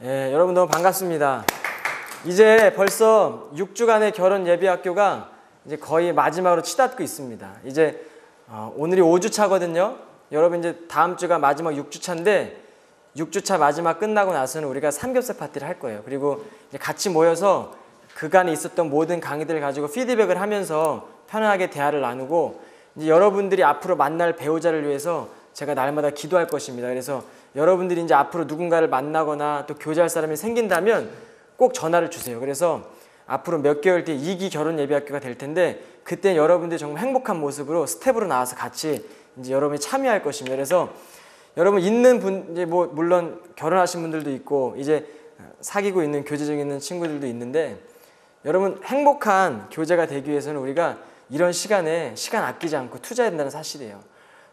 예, 여러분 너무 반갑습니다. 이제 벌써 6주간의 결혼 예비 학교가 이제 거의 마지막으로 치닫고 있습니다. 이제 어, 오늘이 5주 차거든요. 여러분 이제 다음 주가 마지막 6주 차인데 6주 차 마지막 끝나고 나서는 우리가 삼겹살 파티를 할 거예요. 그리고 같이 모여서 그간에 있었던 모든 강의들을 가지고 피드백을 하면서 편안하게 대화를 나누고 이제 여러분들이 앞으로 만날 배우자를 위해서 제가 날마다 기도할 것입니다. 그래서 여러분들이 이제 앞으로 누군가를 만나거나 또 교제할 사람이 생긴다면 꼭 전화를 주세요. 그래서 앞으로 몇 개월 뒤에 2기 결혼 예비 학교가 될 텐데 그때 여러분들이 정말 행복한 모습으로 스텝으로 나와서 같이 이제 여러분이 참여할 것입니다. 그래서 여러분 있는 분 이제 뭐 물론 결혼하신 분들도 있고 이제 사귀고 있는 교제 중에 있는 친구들도 있는데 여러분 행복한 교제가 되기 위해서는 우리가 이런 시간에 시간 아끼지 않고 투자해야 된다는 사실이에요.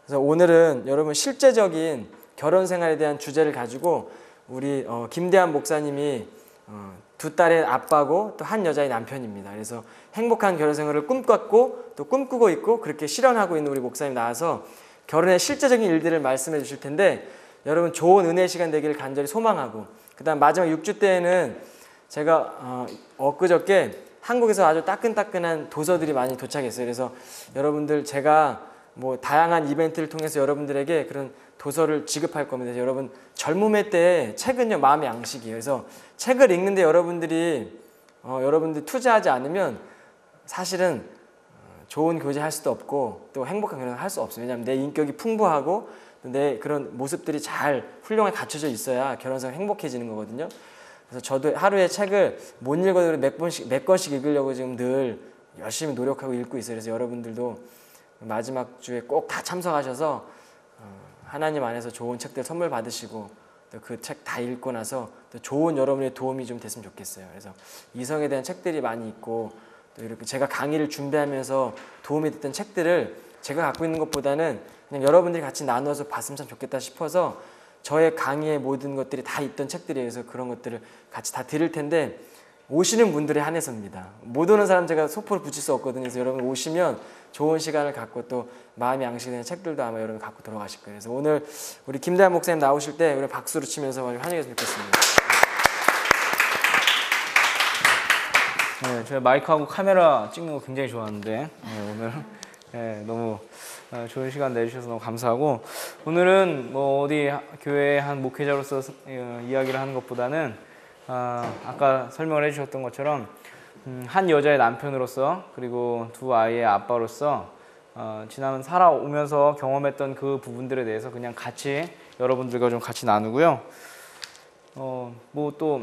그래서 오늘은 여러분 실제적인 결혼 생활에 대한 주제를 가지고 우리 어, 김대한 목사님이 어, 두 딸의 아빠고 또 한 여자의 남편입니다. 그래서 행복한 결혼 생활을 꿈꿨고 또 꿈꾸고 있고 그렇게 실현하고 있는 우리 목사님 나와서 결혼의 실제적인 일들을 말씀해 주실 텐데 여러분 좋은 은혜 시간 되기를 간절히 소망하고 그다음 마지막 6주 때에는 제가 어, 엊그저께 한국에서 아주 따끈따끈한 도서들이 많이 도착했어요. 그래서 여러분들 제가 뭐 다양한 이벤트를 통해서 여러분들에게 그런 도서를 지급할 겁니다. 여러분 젊음의 때 책은요 마음의 양식이에요. 그래서 책을 읽는데 여러분들이 어, 여러분들 투자하지 않으면 사실은 어, 좋은 교제 할 수도 없고 또 행복한 결혼을 할 수 없어요. 왜냐하면 내 인격이 풍부하고 내 그런 모습들이 잘 훌륭하게 갖춰져 있어야 결혼생활 행복해지는 거거든요. 그래서 저도 하루에 책을 못 읽어도 몇 번씩 몇 권씩 읽으려고 지금 늘 열심히 노력하고 읽고 있어요. 그래서 여러분들도 마지막 주에 꼭 다 참석하셔서 어, 하나님 안에서 좋은 책들 선물 받으시고 또 그 책 다 읽고 나서 또 좋은 여러분의 도움이 좀 됐으면 좋겠어요. 그래서 이성에 대한 책들이 많이 있고 또 이렇게 제가 강의를 준비하면서 도움이 됐던 책들을 제가 갖고 있는 것보다는 그냥 여러분들이 같이 나눠서 봤으면 참 좋겠다 싶어서 저의 강의의 모든 것들이 다 있던 책들이에요. 그래서 그런 것들을 같이 다 드릴 텐데 오시는 분들에 한해서입니다. 못 오는 사람 제가 소포를 붙일 수 없거든요. 그래서 여러분 오시면 좋은 시간을 갖고 또 마음이 양식되는 책들도 아마 여러분 갖고 들어가실 거예요. 그래서 오늘 우리 김대한 목사님 나오실 때 우리 박수로 치면서 환영했으면 좋겠습니다. 네, 제가 마이크하고 카메라 찍는 거 굉장히 좋아하는데 네, 오늘 네, 너무 어, 좋은 시간 내주셔서 너무 감사하고 오늘은 뭐 어디 하- 교회 한 목회자로서 어, 이야기를 하는 것보다는 아, 아까 설명을 해주셨던 것처럼 음, 한 여자의 남편으로서 그리고 두 아이의 아빠로서 어, 지난 살아오면서 경험했던 그 부분들에 대해서 그냥 같이 여러분들과 좀 같이 나누고요. 어, 뭐 또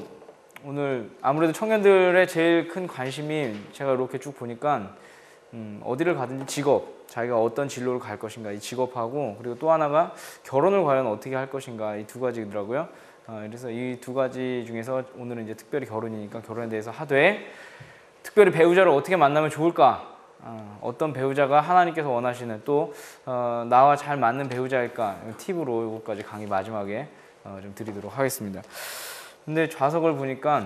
오늘 아무래도 청년들의 제일 큰 관심이 제가 이렇게 쭉 보니까 음, 어디를 가든지 직업, 자기가 어떤 진로를 갈 것인가 이 직업하고 그리고 또 하나가 결혼을 과연 어떻게 할 것인가 이 두 가지더라고요. 어, 그래서 이 두 가지 중에서 오늘은 이제 특별히 결혼이니까 결혼에 대해서 하되 특별히 배우자를 어떻게 만나면 좋을까? 어, 떤 배우자가 하나님께서 원하시는 또 어, 나와 잘 맞는 배우자일까? 팁으로 이것까지 강의 마지막에 어, 좀 드리도록 하겠습니다. 근데 좌석을 보니까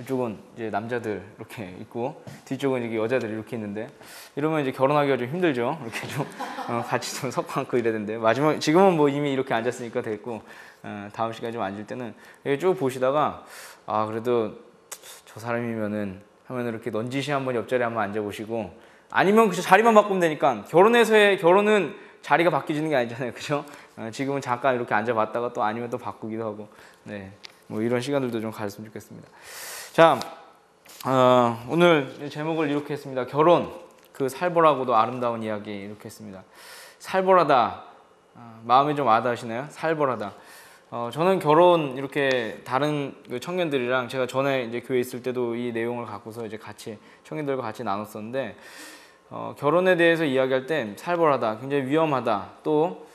이쪽은 이제 남자들 이렇게 있고 뒤쪽은 이게 여자들이 이렇게 있는데 이러면 이제 결혼하기가 좀 힘들죠. 이렇게 좀 어, 같이 좀 섞어 앉고 이래야 되는데 마지막 지금은 뭐 이미 이렇게 앉았으니까 됐고 어, 다음 시간에 좀 앉을 때는 쭉 보시다가 아 그래도 저 사람이면은 하면 이렇게 넌지시 한번 옆자리에 한번 앉아보시고 아니면 그저 자리만 바꾸면 되니까 결혼해서의 결혼은 자리가 바뀌지는 게 아니잖아요, 그죠? 어, 지금은 잠깐 이렇게 앉아봤다가 또 아니면 또 바꾸기도 하고, 네, 뭐 이런 시간들도 좀 가졌으면 좋겠습니다. 자, 어, 오늘 제목을 이렇게 했습니다. 결혼, 그 살벌하고도 아름다운 이야기 이렇게 했습니다. 살벌하다, 어, 마음이 좀 와닿으시나요? 살벌하다. 어, 저는 결혼 이렇게 다른 그 청년들이랑 제가 전에 이제 교회 있을 때도 이 내용을 갖고서 이제 같이 청년들과 같이 나눴었는데 어, 결혼에 대해서 이야기할 때 살벌하다, 굉장히 위험하다, 또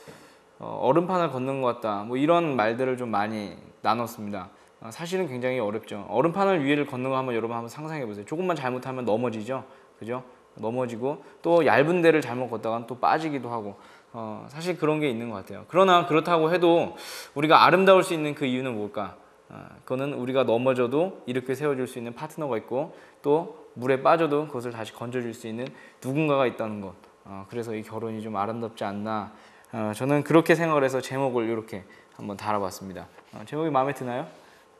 어, 얼음판을 걷는 것 같다, 뭐 이런 말들을 좀 많이 나눴습니다. 어, 사실은 굉장히 어렵죠. 얼음판을 위를 걷는 거 한번 여러분 한번 상상해 보세요. 조금만 잘못하면 넘어지죠, 그죠? 넘어지고 또 얇은 데를 잘못 걷다가 또 빠지기도 하고 어, 사실 그런 게 있는 것 같아요. 그러나 그렇다고 해도 우리가 아름다울 수 있는 그 이유는 뭘까? 어, 그거는 우리가 넘어져도 이렇게 세워줄 수 있는 파트너가 있고 또 물에 빠져도 그것을 다시 건져줄 수 있는 누군가가 있다는 것. 어, 그래서 이 결혼이 좀 아름답지 않나. 어, 저는 그렇게 생각을 해서 제목을 이렇게 한번 달아봤습니다. 어, 제목이 마음에 드나요?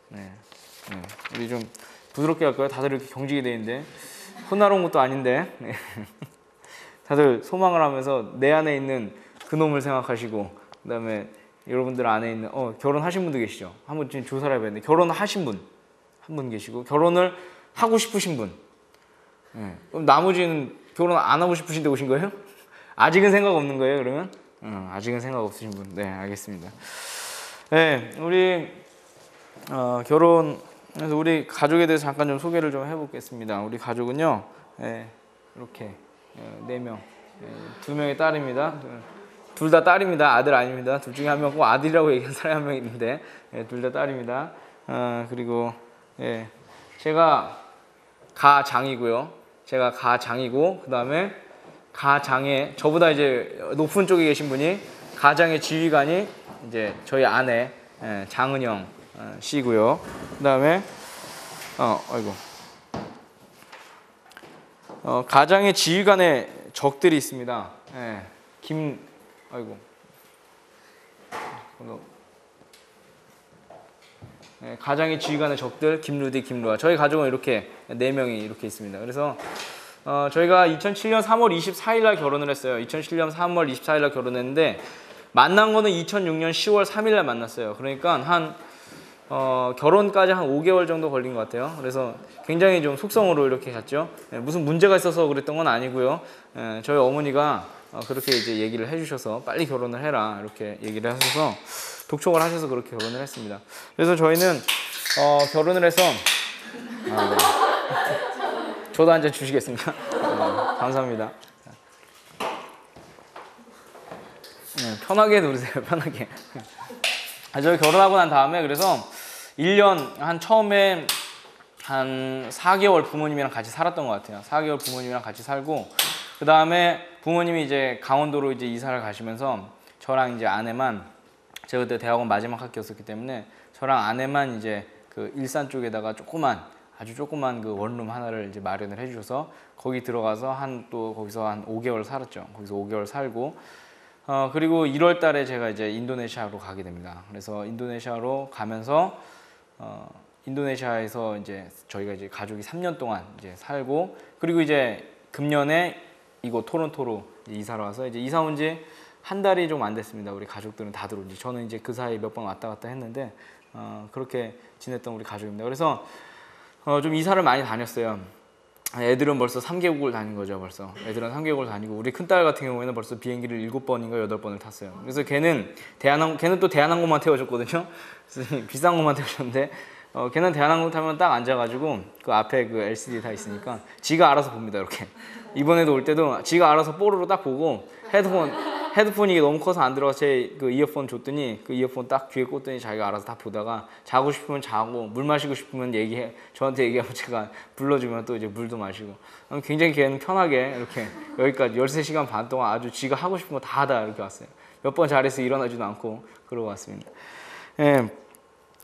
네. 네. 우리 좀 부드럽게 할까요? 다들 이렇게 경직이 돼 있는데 혼나로운 것도 아닌데 네. 다들 소망을 하면서 내 안에 있는 그놈을 생각하시고 그다음에 여러분들 안에 있는 어 결혼하신 분도 계시죠? 한번 지금 조사를 해봐야 되는데 결혼하신 분 한 분 계시고 결혼을 하고 싶으신 분 네. 그럼 나머지는 결혼 안 하고 싶으신데 오신 거예요? 아직은 생각 없는 거예요 그러면? 어, 아직은 생각 없으신 분. 네 알겠습니다. 네 우리 어, 결혼 그래서 우리 가족에 대해서 잠깐 좀 소개를 좀 해보겠습니다. 우리 가족은요, 예, 이렇게 예, 네 명, 예, 두 명의 딸입니다. 둘 다 딸입니다. 아들 아닙니다. 둘 중에 한 명 꼭 아들이라고 얘기한 사람이 한 명 있는데 예, 둘 다 딸입니다. 어, 그리고 예, 제가 가장이고요. 제가 가장이고 그 다음에 가장의 저보다 이제 높은 쪽에 계신 분이 가장의 지휘관이 이제 저희 아내 예, 장은영 어, 씨고요. 그 다음에 어 아이고 어, 가장의 지휘관의 적들이 있습니다. 예, 김 아이고 어, 예, 가장의 지휘관의 적들 김루디, 김루아. 저희 가족은 이렇게 네 명이 이렇게 있습니다. 그래서 어, 저희가 2007년 3월 24일 날 결혼을 했어요. 2007년 3월 24일 날 결혼했는데 만난 거는 2006년 10월 3일 날 만났어요. 그러니까 한 어, 결혼까지 한 5개월 정도 걸린 것 같아요. 그래서 굉장히 좀 속성으로 이렇게 갔죠. 예, 무슨 문제가 있어서 그랬던 건 아니고요. 예, 저희 어머니가 어, 그렇게 이제 얘기를 해주셔서 빨리 결혼을 해라 이렇게 얘기를 하셔서 독촉을 하셔서 그렇게 결혼을 했습니다. 그래서 저희는 어, 결혼을 해서 아, 네. 저도 한 잔 주시겠습니까? 네, 감사합니다. 네, 편하게 누르세요. 편하게. 아, 저희 결혼하고 난 다음에 그래서 1년 한 처음에 한 4개월 부모님이랑 같이 살았던 것 같아요. 4개월 부모님이랑 같이 살고 그 다음에 부모님이 이제 강원도로 이제 이사를 가시면서 저랑 이제 아내만 제가 그때 대학원 마지막 학기였었기 때문에 저랑 아내만 이제 그 일산 쪽에다가 조그만 아주 조그만 그 원룸 하나를 이제 마련을 해주셔서 거기 들어가서 한 또 거기서 한 5개월 살았죠. 거기서 5개월 살고 어 그리고 1월 달에 제가 이제 인도네시아로 가게 됩니다. 그래서 인도네시아로 가면서 어 인도네시아에서 이제 저희가 이제 가족이 3년 동안 이제 살고 그리고 이제 금년에 이곳 토론토로 이사를 와서 이제 이사 온 지 한 달이 좀 안 됐습니다. 우리 가족들은 다 들어온 지 저는 이제 그 사이 몇번 왔다 갔다 했는데 어 그렇게 지냈던 우리 가족입니다. 그래서 어 좀 이사를 많이 다녔어요. 애들은 벌써 3개국을 다닌 거죠, 벌써. 애들은 3개국을 다니고 우리 큰딸 같은 경우에는 벌써 비행기를 7번인가 8번을 탔어요. 그래서 걔는 대한항 걔는 또 대한항공만 태워줬거든요. 비싼 것만 태워줬는데 어, 걔는 대한항공 타면 딱 앉아가지고 그 앞에 그 LCD 다 있으니까 지가 알아서 봅니다, 이렇게. 이번에도 올 때도 지가 알아서 뽀로로 딱 보고 헤드폰 헤드폰이 너무 커서 안 들어가서 제그 이어폰 줬더니 그 이어폰 딱 귀에 꽂더니 자기가 알아서 다 보다가 자고 싶으면 자고 물 마시고 싶으면 얘기해 저한테 얘기하면 제가 불러주면 또 이제 물도 마시고 음, 굉장히 걔는 편하게 이렇게 여기까지 13시간 반 동안 아주 지가 하고 싶은 거 다 하다 이렇게 왔어요 몇 번 잘해서 일어나지도 않고 그러고 왔습니다 예.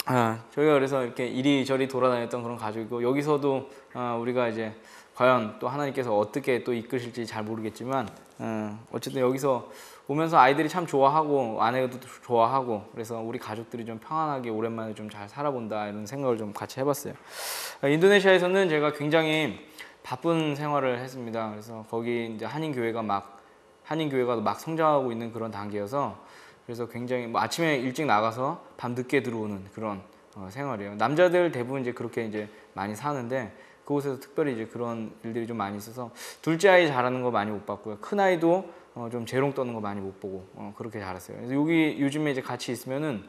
아, 저희가 그래서 이렇게 이리저리 돌아다녔던 그런 가족이고 여기서도 아, 우리가 이제 과연 또 하나님께서 어떻게 또 이끄실지 잘 모르겠지만 어, 어쨌든 여기서 오면서 아이들이 참 좋아하고 아내도 좋아하고 그래서 우리 가족들이 좀 평안하게 오랜만에 좀 잘 살아본다 이런 생각을 좀 같이 해봤어요. 아, 인도네시아에서는 제가 굉장히 바쁜 생활을 했습니다. 그래서 거기 이제 한인 교회가 막 한인 교회가 막 성장하고 있는 그런 단계여서 그래서 굉장히 뭐 아침에 일찍 나가서 밤 늦게 들어오는 그런 어, 생활이에요. 남자들 대부분 이제 그렇게 이제 많이 사는데 그곳에서 특별히 이제 그런 일들이 좀 많이 있어서 둘째 아이 자라는 거 많이 못 봤고요. 큰 아이도 어, 좀 재롱 떠는 거 많이 못 보고 어, 그렇게 자랐어요. 그래서 여기 요즘에 이제 같이 있으면은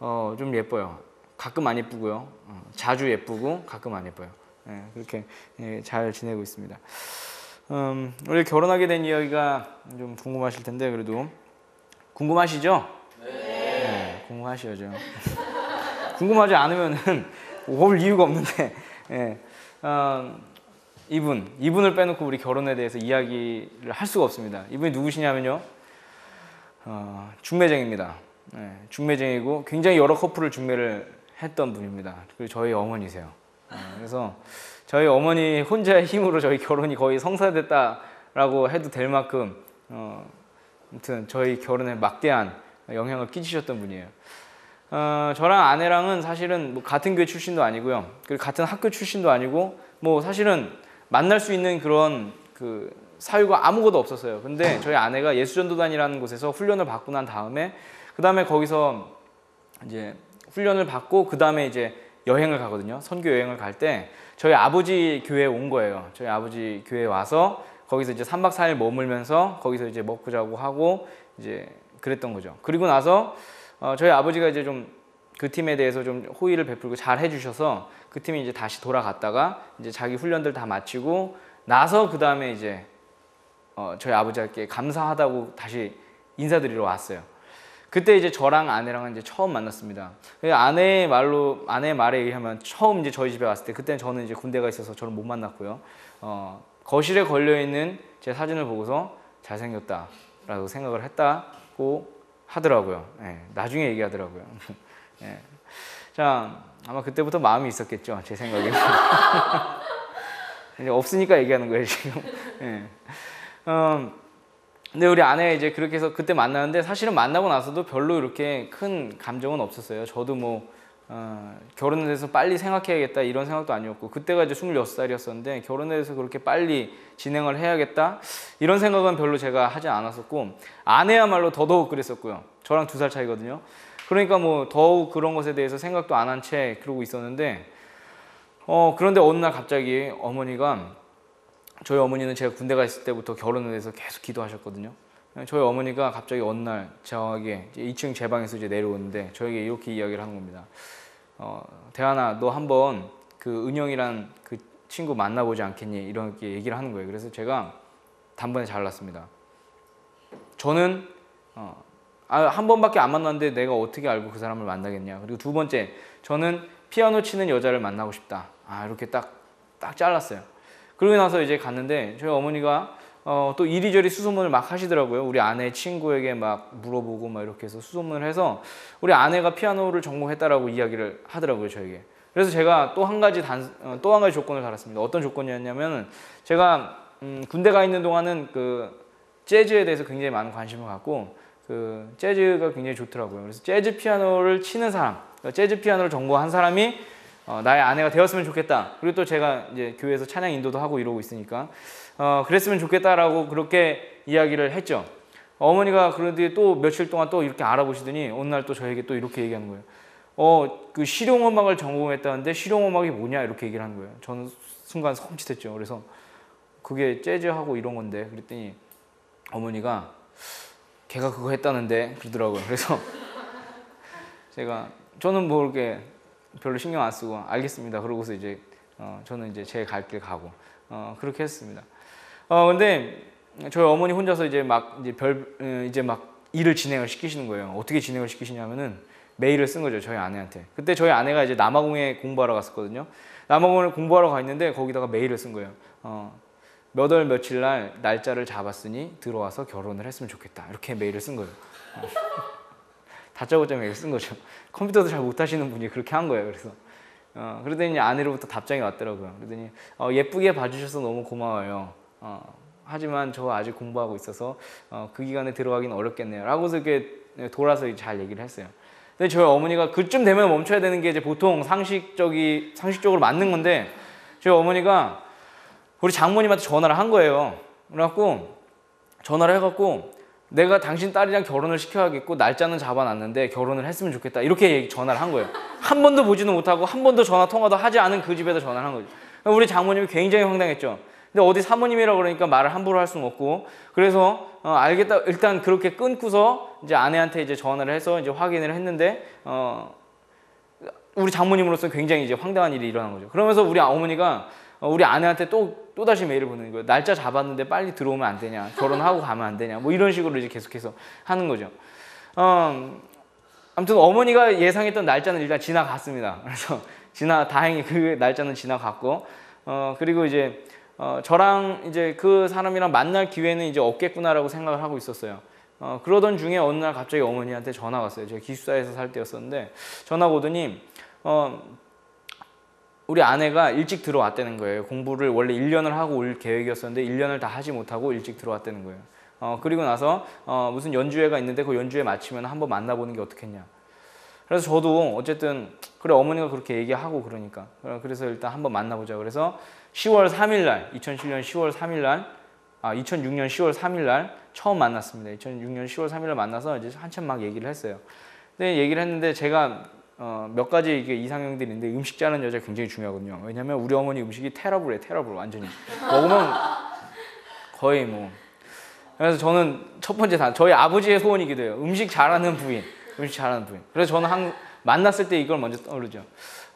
어, 좀 예뻐요. 가끔 안 예쁘고요. 어, 자주 예쁘고 가끔 안 예뻐요. 예, 그렇게 예, 잘 지내고 있습니다. 음, 우리 결혼하게 된 이야기가 좀 궁금하실 텐데 그래도 궁금하시죠? 네. 궁금하시죠. 궁금하지 않으면은 올 이유가 없는데 예. 어, 이분 이분을 빼놓고 우리 결혼에 대해서 이야기를 할 수가 없습니다. 이분이 누구시냐면요, 어, 중매쟁입니다. 예, 중매쟁이고 굉장히 여러 커플을 중매를 했던 분입니다. 그리고 저희 어머니세요. 어, 그래서 저희 어머니 혼자의 힘으로 저희 결혼이 거의 성사됐다라고 해도 될 만큼 어, 아무튼 저희 결혼에 막대한 영향을 끼치셨던 분이에요. 어, 저랑 아내랑은 사실은 뭐 같은 교회 출신도 아니고요. 그리고 같은 학교 출신도 아니고 뭐 사실은 만날 수 있는 그런 그 사유가 아무것도 없었어요. 근데 저희 아내가 예수전도단이라는 곳에서 훈련을 받고 난 다음에 그 다음에 거기서 이제 훈련을 받고 그 다음에 이제 여행을 가거든요. 선교 여행을 갈 때 저희 아버지 교회에 온 거예요. 저희 아버지 교회에 와서 거기서 이제 3박 4일 머물면서 거기서 이제 먹고 자고 하고 이제 그랬던 거죠. 그리고 나서 어, 저희 아버지가 이제 좀 그 팀에 대해서 좀 호의를 베풀고 잘 해주셔서 그 팀이 이제 다시 돌아갔다가 이제 자기 훈련들 다 마치고 나서 그 다음에 이제 어, 저희 아버지께 감사하다고 다시 인사드리러 왔어요. 그때 이제 저랑 아내랑은 이제 처음 만났습니다. 그 아내의 말로 아내의 말에 의하면 처음 이제 저희 집에 왔을 때 그때는 저는 이제 군대가 있어서 저를 못 만났고요. 어, 거실에 걸려 있는 제 사진을 보고서 잘생겼다라고 생각을 했다고 하더라고요. 예, 나중에 얘기하더라고요. 예. 자 아마 그때부터 마음이 있었겠죠 제 생각에는. 이제 없으니까 얘기하는 거예요 지금. 예. 음, 근데 우리 아내 이제 그렇게 해서 그때 만나는데 사실은 만나고 나서도 별로 이렇게 큰 감정은 없었어요. 저도 뭐 어, 결혼에 대해서 빨리 생각해야겠다 이런 생각도 아니었고 그때가 이제 26살이었었는데 결혼에 대해서 그렇게 빨리 진행을 해야겠다 이런 생각은 별로 제가 하지 않았었고 아내야말로 더더욱 그랬었고요. 저랑 두 살 차이거든요. 그러니까 뭐 더욱 그런 것에 대해서 생각도 안 한 채 그러고 있었는데 어 그런데 어느 날 갑자기 어머니가 저희 어머니는 제가 군대 가 있을 때부터 결혼에 대해서 계속 기도하셨거든요. 저희 어머니가 갑자기 어느 날 저에게 이제 2층 제 방에서 이제 내려오는데 저에게 이렇게 이야기를 하는 겁니다. 어, 대한아, 너 한번 그 은영이란 그 친구 만나보지 않겠니? 이렇게 얘기를 하는 거예요. 그래서 제가 단번에 잘랐습니다. 저는 어, 아, 한 번밖에 안 만났는데 내가 어떻게 알고 그 사람을 만나겠냐. 그리고 두 번째, 저는 피아노 치는 여자를 만나고 싶다. 아, 이렇게 딱, 딱 잘랐어요. 그러고 나서 이제 갔는데 저희 어머니가 어, 또 이리저리 수소문을 막 하시더라고요. 우리 아내 친구에게 막 물어보고 막 이렇게 해서 수소문을 해서 우리 아내가 피아노를 전공했다라고 이야기를 하더라고요, 저에게. 그래서 제가 또 한 가지 단, 어, 또한 가지 조건을 달았습니다. 어떤 조건이었냐면 제가 음, 군대 가 있는 동안은 그 재즈에 대해서 굉장히 많은 관심을 갖고 그 재즈가 굉장히 좋더라고요. 그래서 재즈 피아노를 치는 사람, 그러니까 재즈 피아노를 전공한 사람이 어, 나의 아내가 되었으면 좋겠다. 그리고 또 제가 이제 교회에서 찬양 인도도 하고 이러고 있으니까 어, 그랬으면 좋겠다라고 그렇게 이야기를 했죠. 어머니가 그런데 또 며칠 동안 또 이렇게 알아보시더니 어느 날 또 저에게 또 이렇게 얘기하는 거예요. 어, 그 실용음악을 전공했다는데 실용음악이 뭐냐 이렇게 얘기를 하는 거예요. 저는 순간 섬찟했죠. 그래서 그게 재즈하고 이런 건데 그랬더니 어머니가 걔가 그거 했다는데 그러더라고요. 그래서 제가 저는 뭐 이렇게 별로 신경 안 쓰고 알겠습니다. 그러고서 이제 어, 저는 이제 제 갈 길 가고 어, 그렇게 했습니다. 어 근데 저희 어머니 혼자서 이제 막 이제 별 어, 이제 막 일을 진행을 시키시는 거예요. 어떻게 진행을 시키시냐면은 메일을 쓴 거죠 저희 아내한테. 그때 저희 아내가 이제 남아공에 공부하러 갔었거든요. 남아공을 공부하러 가 있는데 거기다가 메일을 쓴 거예요. 어, 몇월 며칠 날 날짜를 잡았으니 들어와서 결혼을 했으면 좋겠다. 이렇게 메일을 쓴 거예요. 다짜고짜 메일 쓴 거죠. 컴퓨터도 잘 못하시는 분이 그렇게 한 거예요. 그래서 어, 그러더니 아내로부터 답장이 왔더라고요. 그러더니 어, 예쁘게 봐주셔서 너무 고마워요. 어, 하지만 저 아직 공부하고 있어서 어, 그 기간에 들어가기는 어렵겠네요. 라고서 이렇게 돌아서 잘 얘기를 했어요. 근데 저희 어머니가 그쯤 되면 멈춰야 되는 게 이제 보통 상식적이 상식적으로 맞는 건데 저희 어머니가 우리 장모님한테 전화를 한 거예요. 그래갖고 전화를 해갖고 내가 당신 딸이랑 결혼을 시켜야겠고 날짜는 잡아놨는데 결혼을 했으면 좋겠다 이렇게 전화를 한 거예요. 한 번도 보지도 못하고 한 번도 전화 통화도 하지 않은 그 집에다 전화를 한 거죠. 우리 장모님이 굉장히 황당했죠. 근데 어디 사모님이라 그러니까 말을 함부로 할 수는 없고 그래서 어, 알겠다 일단 그렇게 끊고서 이제 아내한테 이제 전화를 해서 이제 확인을 했는데 어, 우리 장모님으로서 굉장히 이제 황당한 일이 일어난 거죠. 그러면서 우리 어머니가 어, 우리 아내한테 또, 또 다시 메일을 보내는 거예요. 날짜 잡았는데 빨리 들어오면 안 되냐. 결혼하고 가면 안 되냐. 뭐 이런 식으로 이제 계속해서 하는 거죠. 어, 아무튼 어머니가 예상했던 날짜는 일단 지나갔습니다. 그래서 지나, 다행히 그 날짜는 지나갔고, 어, 그리고 이제, 어, 저랑 이제 그 사람이랑 만날 기회는 이제 없겠구나라고 생각을 하고 있었어요. 어, 그러던 중에 어느 날 갑자기 어머니한테 전화가 왔어요. 제가 기숙사에서 살 때였었는데, 전화가 오더니, 어, 우리 아내가 일찍 들어왔다는 거예요. 공부를 원래 1년을 하고 올 계획이었었는데 1년을 다 하지 못하고 일찍 들어왔다는 거예요. 어, 그리고 나서 어, 무슨 연주회가 있는데 그 연주회 마치면 한번 만나보는 게 어떻겠냐. 그래서 저도 어쨌든 그래 어머니가 그렇게 얘기하고 그러니까 그래서 일단 한번 만나보자. 그래서 10월 3일 날 2007년 10월 3일 날 아, 2006년 10월 3일 날 처음 만났습니다. 2006년 10월 3일 날 만나서 이제 한참 막 얘기를 했어요. 근데 얘기를 했는데 제가 어, 몇 가지 이게 이상형들이 있는데 음식 짜는 여자 굉장히 중요하거든요. 왜냐면 우리 어머니 음식이 테러블해, 테러블 완전히 먹으면 거의 뭐. 그래서 저는 첫 번째 단 저희 아버지의 소원이기도 해요. 음식 잘하는 부인, 음식 잘하는 부인. 그래서 저는 한 만났을 때 이걸 먼저 떠오르죠.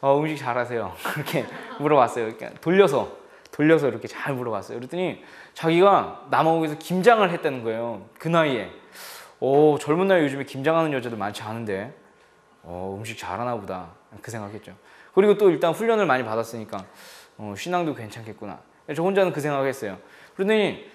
어, 음식 잘하세요. 그렇게 물어봤어요. 이렇게 돌려서 돌려서 이렇게 잘 물어봤어요. 그랬더니 자기가 남아공에서 김장을 했다는 거예요. 그 나이에. 오 젊은 나이 요즘에 김장하는 여자들 많지 않은데 어, 음식 잘하나 보다 그 생각했죠. 그리고 또 일단 훈련을 많이 받았으니까 어, 신앙도 괜찮겠구나. 저 혼자는 그 생각했어요. 그러더니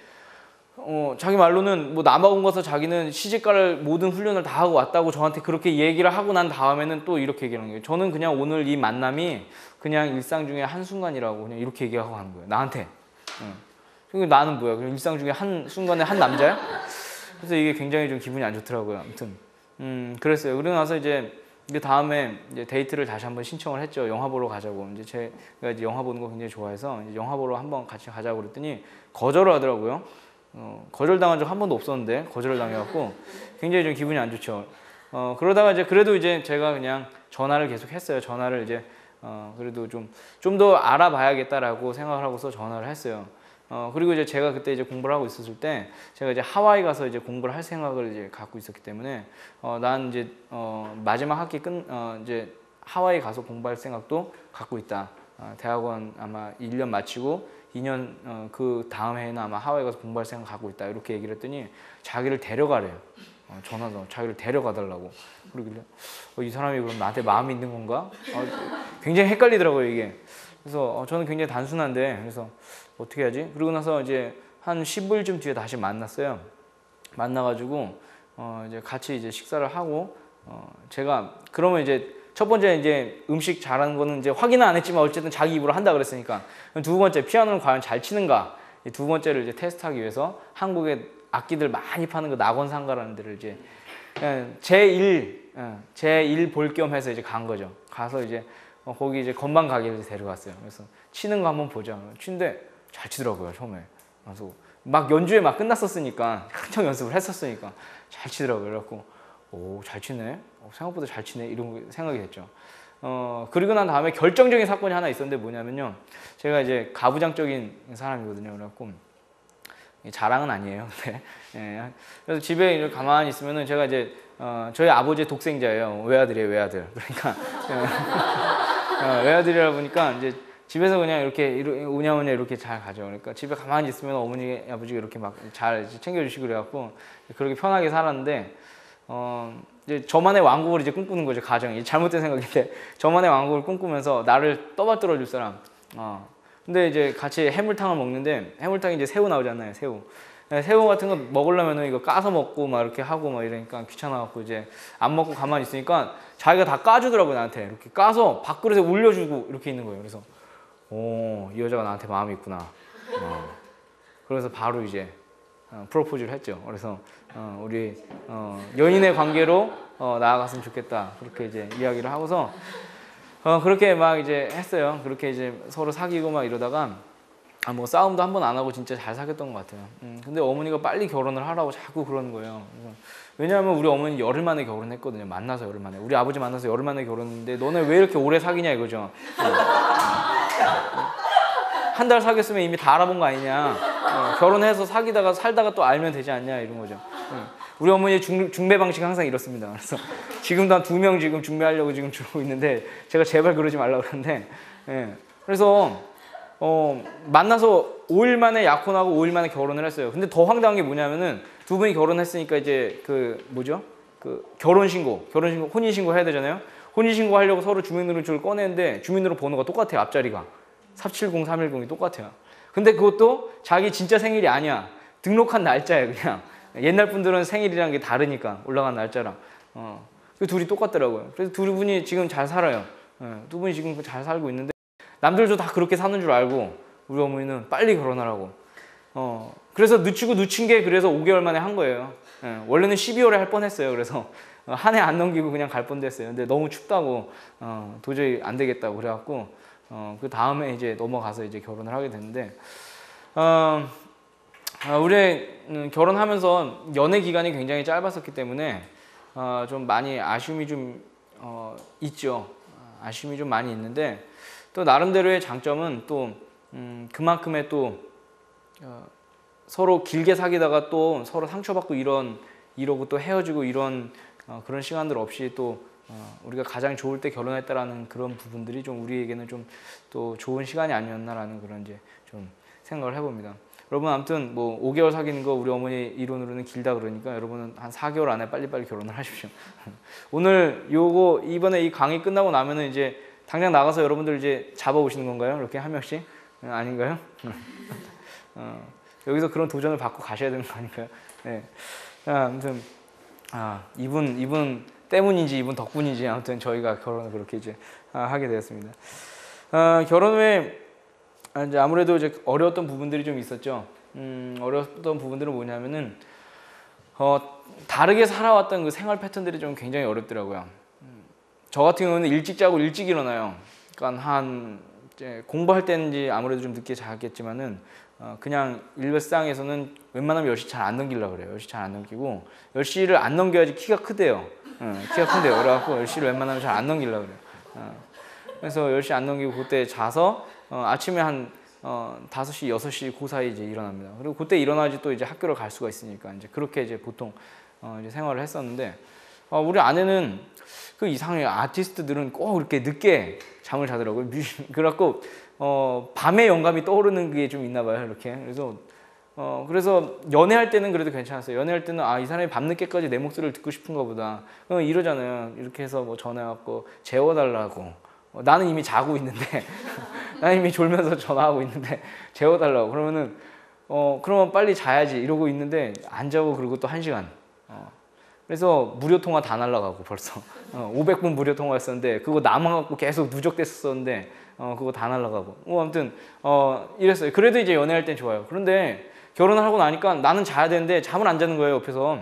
어, 자기 말로는 뭐 남아공 가서 자기는 시집갈 모든 훈련을 다 하고 왔다고 저한테 그렇게 얘기를 하고 난 다음에는 또 이렇게 얘기하는 거예요. 저는 그냥 오늘 이 만남이 그냥 일상 중에 한 순간이라고 그냥 이렇게 얘기하고 하는 거예요. 나한테. 응. 그리고 나는 뭐야? 그냥 일상 중에 한 순간에 한 남자야? 그래서 이게 굉장히 좀 기분이 안 좋더라고요. 아무튼 음 그랬어요. 그러고 나서 이제 그 다음에 이제 데이트를 다시 한번 신청을 했죠. 영화 보러 가자고. 이제 제가 이제 영화 보는 거 굉장히 좋아해서 영화 보러 한번 같이 가자고 그랬더니 거절을 하더라고요. 어, 거절당한 적 한 번도 없었는데 거절을 당해갖고 굉장히 좀 기분이 안 좋죠. 어, 그러다가 이제 그래도 이제 제가 그냥 전화를 계속 했어요. 전화를 이제 어, 그래도 좀 좀 더 알아봐야겠다라고 생각을 하고서 전화를 했어요. 어, 그리고 이제 제가 그때 이제 공부를 하고 있었을 때 제가 이제 하와이 가서 이제 공부를 할 생각을 이제 갖고 있었기 때문에 어, 난 이제 어, 마지막 학기 끝 어, 이제 하와이 가서 공부할 생각도 갖고 있다. 어, 대학원 아마 1년 마치고 2년 어, 그 다음 해에는 아마 하와이 가서 공부할 생각 갖고 있다. 이렇게 얘기를 했더니 자기를 데려가래요. 어, 전화도 자기를 데려가 달라고. 그러길래 어, 이 사람이 그럼 나한테 마음이 있는 건가? 어, 굉장히 헷갈리더라고요 이게. 그래서 어, 저는 굉장히 단순한데 그래서 어떻게 하지? 그러고 나서 이제 한 10일쯤 뒤에 다시 만났어요. 만나가지고 어 이제 같이 이제 식사를 하고 어 제가 그러면 이제 첫 번째 이제 음식 잘하는 거는 이제 확인은 안 했지만 어쨌든 자기 입으로 한다 그랬으니까 두 번째 피아노를 과연 잘 치는가 이두 번째를 이제 테스트하기 위해서 한국에 악기들 많이 파는 그 낙원 상가라는 데를 이제 제1 제1 볼겸 해서 이제 간 거죠. 가서 이제 어, 거기 이제 건반 가게를 데려갔어요. 그래서 치는 거 한번 보자. 치는데 잘 치더라고요 처음에. 그래서 막 연주회 막 끝났었으니까 한창 연습을 했었으니까 잘 치더라고요. 그래갖고 오 잘 치네. 어, 생각보다 잘 치네. 이런 거 생각이 됐죠. 어 그리고 난 다음에 결정적인 사건이 하나 있었는데 뭐냐면요. 제가 이제 가부장적인 사람이거든요. 그래갖고 이 자랑은 아니에요. 근데 예. 그래서 집에 이렇게 가만히 있으면은 제가 이제 어, 저희 아버지의 독생자예요. 외아들이에요, 외아들. 그러니까 예. 어, 외아들이라 보니까 이제 집에서 그냥 이렇게 우냐우냐 이렇게 잘 가죠. 그러니까 집에 가만히 있으면 어머니, 아버지가 이렇게 막 잘 챙겨주시고 그래갖고 그렇게 편하게 살았는데 어, 이제 저만의 왕국을 이제 꿈꾸는 거죠 가정이 잘못된 생각인데 저만의 왕국을 꿈꾸면서 나를 떠받들어 줄 사람. 어. 근데 이제 같이 해물탕을 먹는데 해물탕에 이제 새우 나오잖아요 새우. 네, 새우 같은 거 먹으려면은 이거 까서 먹고 막 이렇게 하고 막 이러니까 귀찮아갖고 이제 안 먹고 가만히 있으니까 자기가 다 까주더라고요 나한테 이렇게 까서 밥그릇에 올려주고 이렇게 있는 거예요. 그래서 오 이 여자가 나한테 마음이 있구나. 어. 그래서 바로 이제 어, 프로포즈를 했죠. 그래서 어, 우리 어, 연인의 관계로 어, 나아갔으면 좋겠다. 그렇게 이제 이야기를 하고서 어, 그렇게 막 이제 했어요. 그렇게 이제 서로 사귀고 막 이러다가 아, 뭐 싸움도 한 번 안 하고 진짜 잘 사귀었던 것 같아요. 음, 근데 어머니가 빨리 결혼을 하라고 자꾸 그러는 거예요. 왜냐하면 우리 어머니 열흘 만에 결혼했거든요. 만나서 열흘 만에. 우리 아버지 만나서 열흘 만에 결혼했는데 너네 왜 이렇게 오래 사귀냐 이거죠. 한 달 사귀었으면 이미 다 알아본 거 아니냐. 어, 결혼해서 사귀다가 살다가 또 알면 되지 않냐 이런 거죠. 어. 우리 어머니의 중, 중매 방식은 항상 이렇습니다. 그래서 지금도 한 두 명 지금 중매하려고 지금 주고 있는데 제가 제발 그러지 말라 그러는데 예. 그래서 어, 만나서 5일 만에 약혼하고 5일 만에 결혼을 했어요. 근데 더 황당한 게 뭐냐면은 두 분이 결혼했으니까 이제 그 뭐죠? 그 결혼 신고, 결혼 신고, 혼인 신고 해야 되잖아요. 혼인 신고 하려고 서로 주민등록증을 꺼내는데 주민등록 번호가 똑같아요. 앞자리가 470, 310이 똑같아요. 근데 그것도 자기 진짜 생일이 아니야. 등록한 날짜예요, 그냥. 옛날 분들은 생일이라는 게 다르니까 올라간 날짜랑. 어. 그 둘이 똑같더라고요. 그래서 두 분이 지금 잘 살아요. 예, 두 분이 지금 잘 살고 있는데 남들도 다 그렇게 사는 줄 알고 우리 어머니는 빨리 결혼하라고. 어, 그래서 늦추고 늦춘 게 그래서 5개월 만에 한 거예요. 예, 원래는 12월에 할 뻔했어요. 그래서 한 해 안 넘기고 그냥 갈 뻔됐어요. 근데 너무 춥다고 어, 도저히 안 되겠다고 그래갖고 어, 그 다음에 이제 넘어가서 이제 결혼을 하게 됐는데 어, 아, 우리 음, 결혼하면서 연애 기간이 굉장히 짧았었기 때문에 어, 좀 많이 아쉬움이 좀 어, 있죠. 아쉬움이 좀 많이 있는데 또 나름대로의 장점은 또 음, 그만큼의 또 어, 서로 길게 사귀다가 또 서로 상처받고 이런 이러고 또 헤어지고 이런 어, 그런 시간들 없이 또 어, 우리가 가장 좋을 때 결혼했다라는 그런 부분들이 좀 우리에게는 좀 또 좋은 시간이 아니었나라는 그런 이제 좀 생각을 해봅니다. 여러분 아무튼 뭐 5개월 사귀는 거 우리 어머니 이론으로는 길다 그러니까 여러분은 한 4개월 안에 빨리빨리 결혼을 하십시오. 오늘 요거 이번에 이 강의 끝나고 나면은 이제 당장 나가서 여러분들 이제 잡아 오시는 건가요? 이렇게 한 명씩 어, 아닌가요? 어, 여기서 그런 도전을 받고 가셔야 되는 거 아닌가요? 네. 아, 아무튼 아, 이분 이분 때문인지 이분 덕분인지 아무튼 저희가 결혼을 그렇게 이제 아, 하게 되었습니다. 아, 결혼 후에 아, 이제 아무래도 이제 어려웠던 부분들이 좀 있었죠. 음, 어려웠던 부분들은 뭐냐면은 어, 다르게 살아왔던 그 생활 패턴들이 좀 굉장히 어렵더라고요. 음, 저 같은 경우는 일찍 자고 일찍 일어나요. 그러니까 한 공부할 때는지 아무래도 좀 늦게 자겠지만은 어, 그냥 일상에서는 웬만하면 10시 잘 안 넘기려고 그래요. 10시 잘 안 넘기고 10시를 안 넘겨야지 키가 크대요. 어, 키가 큰데요. 그래갖고 10시를 웬만하면 잘 안 넘기려고 그래요. 어, 그래서 10시 안 넘기고 그때 자서 어, 아침에 한 어, 5시, 6시 그 사이 이제 일어납니다. 그리고 그때 일어나지 또 이제 학교를 갈 수가 있으니까 이제 그렇게 이제 보통 어, 이제 생활을 했었는데 어, 우리 아내는 그 이상의 아티스트들은 꼭 이렇게 늦게 잠을 자더라고요. 뮤- 그래갖고 어, 밤에 영감이 떠오르는 게 좀 있나 봐요. 이렇게. 그래서 어, 그래서 연애할 때는 그래도 괜찮았어요. 연애할 때는 아, 이 사람이 밤늦게까지 내 목소리를 듣고 싶은가 보다. 어, 이러잖아요. 이렇게 해서 뭐 전화해갖고 재워달라고. 어, 나는 이미 자고 있는데 나는 이미 졸면서 전화하고 있는데 재워달라고. 그러면은 어, 그러면 빨리 자야지 이러고 있는데 안 자고 그리고 또 한 시간. 어, 그래서 무료 통화 다 날라가고 벌써 어, 500분 무료 통화했었는데 그거 남아갖고 계속 누적됐었는데 어, 그거 다 날라가고 뭐 아무튼 어, 이랬어요. 그래도 이제 연애할 땐 좋아요. 그런데 결혼을 하고 나니까 나는 자야 되는데 잠을 안 자는 거예요 옆에서.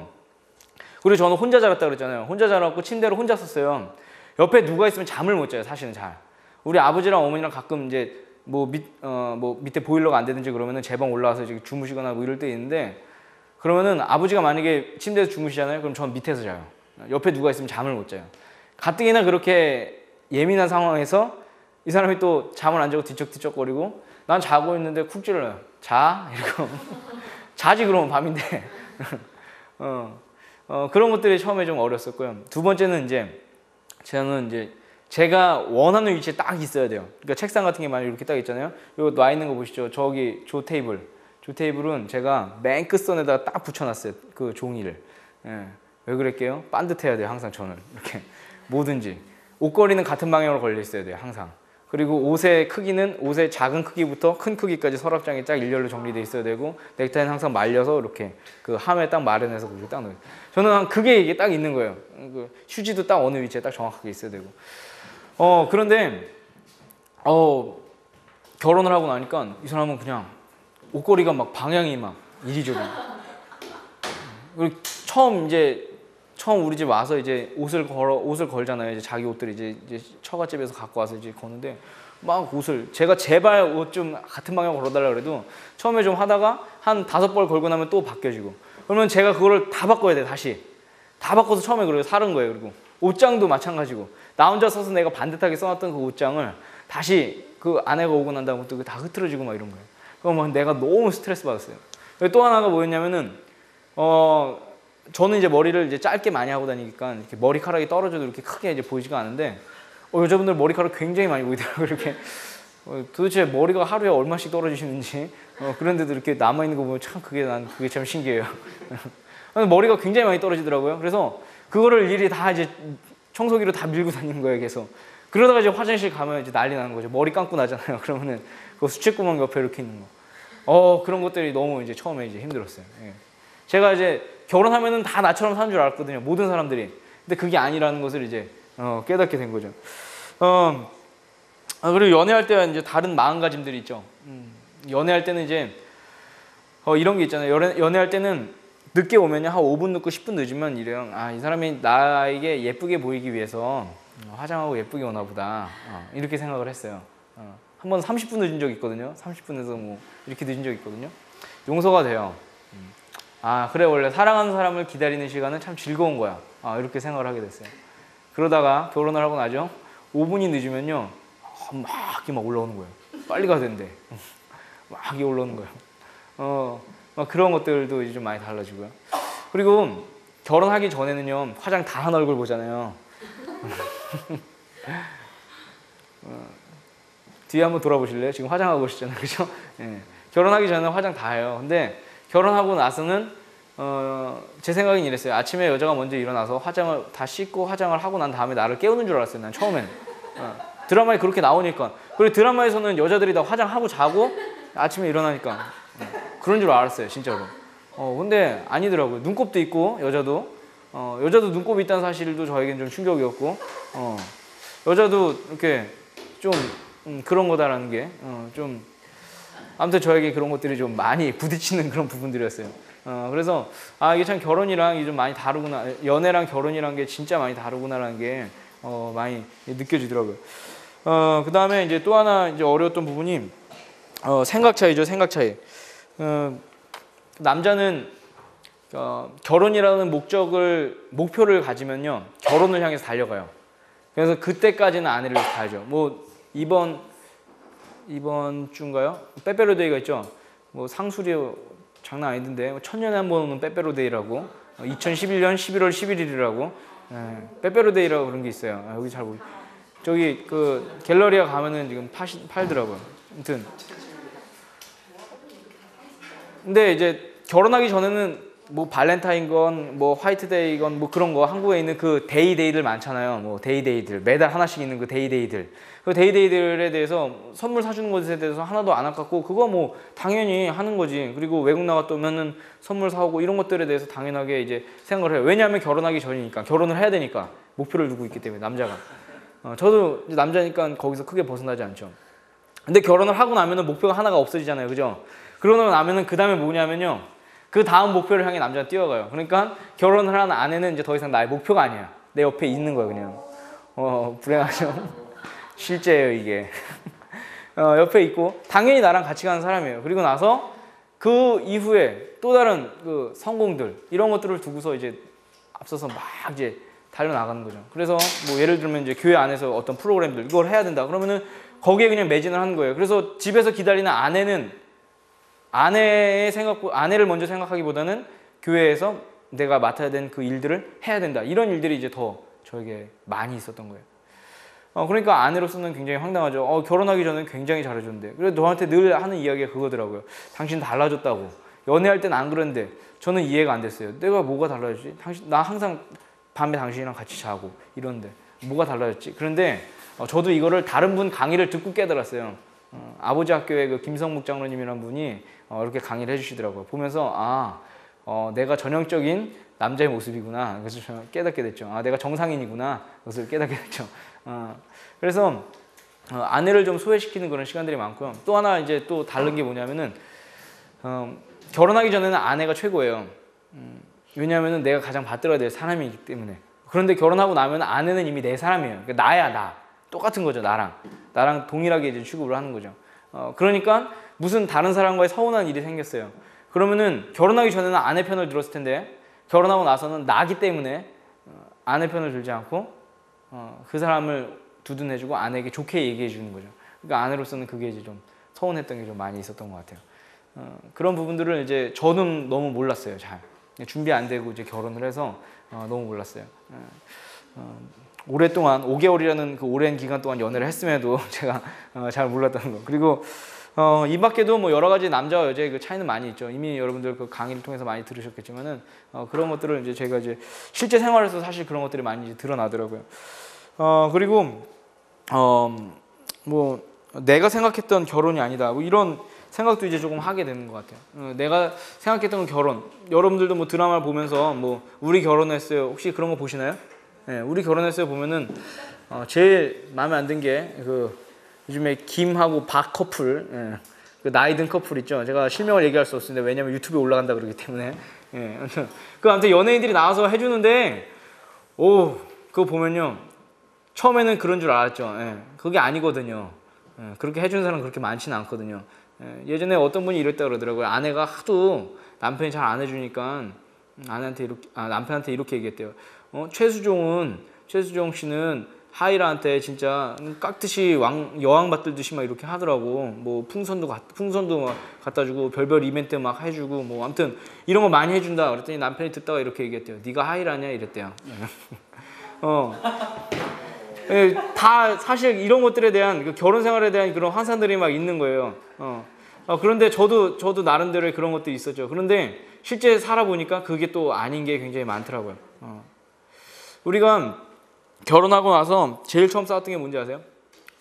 그리고 저는 혼자 자랐다 그랬잖아요. 혼자 자라고 침대로 혼자 썼어요. 옆에 누가 있으면 잠을 못 자요. 사실은 잘. 우리 아버지랑 어머니랑 가끔 이제 뭐, 밑, 어, 뭐 밑에 보일러가 안 되든지 그러면은 제 방 올라와서 이제 주무시거나 뭐 이럴 때 있는데 그러면은 아버지가 만약에 침대에서 주무시잖아요. 그럼 전 밑에서 자요. 옆에 누가 있으면 잠을 못 자요. 가뜩이나 그렇게 예민한 상황에서 이 사람이 또 잠을 안 자고 뒤척뒤척거리고 난 자고 있는데 쿡 찔러요. 자? 이러고 자지 그러면 밤인데 어, 어, 그런 것들이 처음에 좀 어렸었고요. 두 번째는 이제 저는 이제 제가 원하는 위치에 딱 있어야 돼요. 그러니까 책상 같은 게 만약 이렇게 딱 있잖아요. 이거 놔 있는 거 보시죠. 저기 조 테이블. 조 테이블은 제가 맨 끝선에다가 딱 붙여놨어요. 그 종이를. 예. 왜 그랬게요? 반듯해야 돼요. 항상 저는 이렇게 뭐든지 옷걸이는 같은 방향으로 걸려 있어야 돼요. 항상. 그리고 옷의 크기는 옷의 작은 크기부터 큰 크기까지 서랍장에 쫙 일렬로 정리돼 있어야 되고 넥타이는 항상 말려서 이렇게 그 함에 딱 마련해서 그렇게 딱 넣어요. 저는 한 그게 이게 딱 있는 거예요. 그 휴지도 딱 어느 위치에 딱 정확하게 있어야 되고. 어 그런데 어 결혼을 하고 나니까 이 사람은 그냥 옷걸이가 막 방향이 막 이리저리. 그리고 처음 이제 처음 우리 집 와서 이제 옷을 걸어 옷을 걸잖아요. 이제 자기 옷들 이제 이제 처갓집에서 갖고 와서 이제 거는데 막 옷을 제가 제발 옷 좀 같은 방향 걸어달라 그래도 처음에 좀 하다가 한 다섯 벌 걸고 나면 또 바뀌어지고 그러면 제가 그거를 다 바꿔야 돼 다시 다 바꿔서 처음에 그래요 사는 거예요 그리고 옷장도 마찬가지고 나 혼자 써서 내가 반듯하게 써놨던 그 옷장을 다시 그 아내가 오고 난 다음부터 그게 다 흐트러지고 막 이런 거예요. 그러면 내가 너무 스트레스 받았어요. 또 하나가 뭐였냐면은 어 저는 이제 머리를 이제 짧게 많이 하고 다니니까 이렇게 머리카락이 떨어져도 이렇게 크게 이제 보이지가 않은데 어, 여자분들 머리카락 굉장히 많이 보이더라고요. 이렇게 어, 도대체 머리가 하루에 얼마씩 떨어지시는지 어, 그런데도 이렇게 남아 있는 거 보면 참 그게 난 그게 참 신기해요. 머리가 굉장히 많이 떨어지더라고요. 그래서 그거를 일일이 다 이제 청소기로 다 밀고 다니는 거예요. 계속 그러다가 이제 화장실 가면 이제 난리 나는 거죠. 머리 감고 나잖아요. 그러면은 그 수채구멍 옆에 이렇게 있는 거. 어 그런 것들이 너무 이제 처음에 이제 힘들었어요. 예. 제가 이제 결혼하면은 다 나처럼 사는 줄 알았거든요. 모든 사람들이. 근데 그게 아니라는 것을 이제 어, 깨닫게 된 거죠. 어, 아, 그리고 연애할 때와 이제 다른 마음가짐들이 있죠. 음, 연애할 때는 이제 어, 이런 게 있잖아요. 연애, 연애할 때는 늦게 오면요 한 5분 늦고 10분 늦으면 이래요. 아 이 사람이 나에게 예쁘게 보이기 위해서 어, 화장하고 예쁘게 오나 보다. 어, 이렇게 생각을 했어요. 어, 한번 30분 늦은 적 있거든요. 30분에서 뭐 이렇게 늦은 적 있거든요. 용서가 돼요. 음. 아 그래 원래 사랑하는 사람을 기다리는 시간은 참 즐거운 거야. 아 이렇게 생각을 하게 됐어요. 그러다가 결혼을 하고 나죠. 5분이 늦으면요 아, 막 이렇게 막 올라오는 거예요. 빨리 가야 된대. 막 이게 올라오는 거예요. 어, 막 그런 것들도 이제 좀 많이 달라지고요. 그리고 결혼하기 전에는요 화장 다 한 얼굴 보잖아요. 어, 뒤에 한번 돌아보실래요? 지금 화장하고 계시잖아요, 그죠? 예. 결혼하기 전에 화장 다 해요. 근데 결혼하고 나서는 어, 제 생각엔 이랬어요. 아침에 여자가 먼저 일어나서 화장을 다 씻고 화장을 하고 난 다음에 나를 깨우는 줄 알았어요. 난 처음엔. 어, 드라마에 그렇게 나오니까. 그리고 드라마에서는 여자들이 다 화장하고 자고 아침에 일어나니까 어, 그런 줄 알았어요, 진짜로. 어, 근데 아니더라고요. 눈곱도 있고 여자도 어, 여자도 눈곱이 있다는 사실도 저에겐 좀 충격이었고 어, 여자도 이렇게 좀 음, 그런 거다라는 게 어, 좀 아무튼 저에게 그런 것들이 좀 많이 부딪히는 그런 부분들이었어요. 어, 그래서 아 이게 참 결혼이랑 좀 많이 다르구나 연애랑 결혼이란 게 진짜 많이 다르구나라는 게 어, 많이 느껴지더라고요. 어, 그 다음에 이제 또 하나 이제 어려웠던 부분이 어, 생각 차이죠, 생각 차이. 어, 남자는 어, 결혼이라는 목적을 목표를 가지면요 결혼을 향해서 달려가요. 그래서 그때까지는 아내를 가야죠. 뭐 이번 이번 주인가요? 빼빼로데이가 있죠. 뭐 상술이 장난 아니던데 천년에 한 번 오는 빼빼로데이라고 어, 2011년 11월 11일이라고 예, 빼빼로데이라고 그런 게 있어요. 아, 여기 잘 모르. 저기 그 갤러리아 가면은 지금 파시, 팔더라고요. 아무튼 근데 이제 결혼하기 전에는 뭐 발렌타인건 뭐 화이트데이건 뭐 그런 거 한국에 있는 그 데이데이들 많잖아요. 뭐 데이데이들 매달 하나씩 있는 그 day day들. 그 데이데이들에 대해서 선물 사주는 것에 대해서 하나도 안 아깝고 그거 뭐 당연히 하는 거지. 그리고 외국 나갔다 오면은 선물 사오고 이런 것들에 대해서 당연하게 이제 생각을 해요. 왜냐하면 결혼하기 전이니까 결혼을 해야 되니까 목표를 두고 있기 때문에 남자가. 어, 저도 남자니까 거기서 크게 벗어나지 않죠. 근데 결혼을 하고 나면은 목표가 하나가 없어지잖아요. 그죠? 그러고 나면은 그 다음에 뭐냐면요. 그 다음 목표를 향해 남자가 뛰어가요. 그러니까 결혼을 하는 아내는 이제 더 이상 나의 목표가 아니야. 내 옆에 있는 거야, 그냥. 어, 불행하죠. 실제예요, 이게. 어, 옆에 있고, 당연히 나랑 같이 가는 사람이에요. 그리고 나서 그 이후에 또 다른 그 성공들, 이런 것들을 두고서 이제 앞서서 막 이제 달려 나가는 거죠. 그래서 뭐 예를 들면 이제 교회 안에서 어떤 프로그램들, 이걸 해야 된다. 그러면은 거기에 그냥 매진을 하는 거예요. 그래서 집에서 기다리는 아내는 아내의 생각, 아내를 먼저 생각하기보다는 교회에서 내가 맡아야 되는 그 일들을 해야 된다. 이런 일들이 이제 더 저에게 많이 있었던 거예요. 어, 그러니까 아내로서는 굉장히 황당하죠. 어, 결혼하기 전에 굉장히 잘해줬는데. 그래서 너한테 늘 하는 이야기가 그거더라고요. 당신 달라졌다고. 연애할 땐 안 그랬는데 저는 이해가 안 됐어요. 내가 뭐가 달라졌지? 당신, 나 항상 밤에 당신이랑 같이 자고 이러는데 뭐가 달라졌지? 그런데 어, 저도 이거를 다른 분 강의를 듣고 깨달았어요. 어, 아버지 학교의 그 김성묵 장로님이란 분이 어, 이렇게 강의를 해주시더라고요. 보면서 아 어, 내가 전형적인 남자의 모습이구나. 그래서 깨닫게 됐죠. 아 내가 정상인이구나. 그것을 깨닫게 됐죠. 어, 그래서 어, 아내를 좀 소외시키는 그런 시간들이 많고요. 또 하나 이제 또 다른 게 뭐냐면은 어, 결혼하기 전에는 아내가 최고예요. 음, 왜냐하면 내가 가장 받들어야 될 사람이기 때문에. 그런데 결혼하고 나면 아내는 이미 내 사람이에요. 그러니까 나야 나. 똑같은 거죠 나랑. 나랑 동일하게 이제 취급을 하는 거죠. 어, 그러니까 무슨 다른 사람과의 서운한 일이 생겼어요. 그러면은 결혼하기 전에는 아내 편을 들었을 텐데 결혼하고 나서는 나기 때문에 어, 아내 편을 들지 않고 어, 그 사람을 두둔해주고 아내에게 좋게 얘기해 주는 거죠. 그러니까 아내로서는 그게 이제 좀 서운했던 게 좀 많이 있었던 것 같아요. 어, 그런 부분들을 이제 저는 너무 몰랐어요. 잘 준비 안 되고 이제 결혼을 해서 어, 너무 몰랐어요. 어, 어, 오랫동안 5개월이라는 그 오랜 기간 동안 연애를 했음에도 제가 어, 잘 몰랐다는 거. 그리고 어, 이 밖에도 뭐 여러 가지 남자와 여자의 그 차이는 많이 있죠. 이미 여러분들 그 강의를 통해서 많이 들으셨겠지만은 어, 그런 것들을 이제 제가 이제 실제 생활에서 사실 그런 것들이 많이 이제 드러나더라고요. 어, 그리고 어, 뭐 내가 생각했던 결혼이 아니다. 뭐 이런 생각도 이제 조금 하게 되는 것 같아요. 어, 내가 생각했던 결혼. 여러분들도 뭐 드라마를 보면서 뭐 우리 결혼했어요. 혹시 그런 거 보시나요? 네, 우리 결혼했어요 보면은 어, 제일 마음에 안 든 게 그 요즘에 김하고 박 커플 예, 그 나이 든 커플 있죠. 제가 실명을 얘기할 수 없습니다. 왜냐면 유튜브에 올라간다 그러기 때문에. 예, 그 아무튼 연예인들이 나와서 해주는데 오 그거 보면요 처음에는 그런 줄 알았죠. 예, 그게 아니거든요. 예, 그렇게 해주는 사람 그렇게 많지는 않거든요. 예, 예전에 어떤 분이 이랬다 그러더라고요. 아내가 하도 남편이 잘 안 해주니까 음, 아내한테 이렇게 아, 남편한테 이렇게 얘기했대요. 어, 최수종은 최수종 씨는 하이라한테 진짜 깍듯이 왕 여왕 받들듯이 막 이렇게 하더라고. 뭐 풍선도 갖, 풍선도 막 갖다 주고 별별 이벤트 막 해주고 뭐 아무튼 이런 거 많이 해준다. 그랬더니 남편이 듣다가 이렇게 얘기했대요. 네가 하이라냐 이랬대요. 어. 예, 다 사실 이런 것들에 대한 그 결혼 생활에 대한 그런 환상들이 막 있는 거예요. 어. 어, 그런데 저도 저도 나름대로의 그런 것도 있었죠. 그런데 실제 살아보니까 그게 또 아닌 게 굉장히 많더라고요. 어. 우리가 결혼하고 나서 제일 처음 싸웠던 게 뭔지 아세요?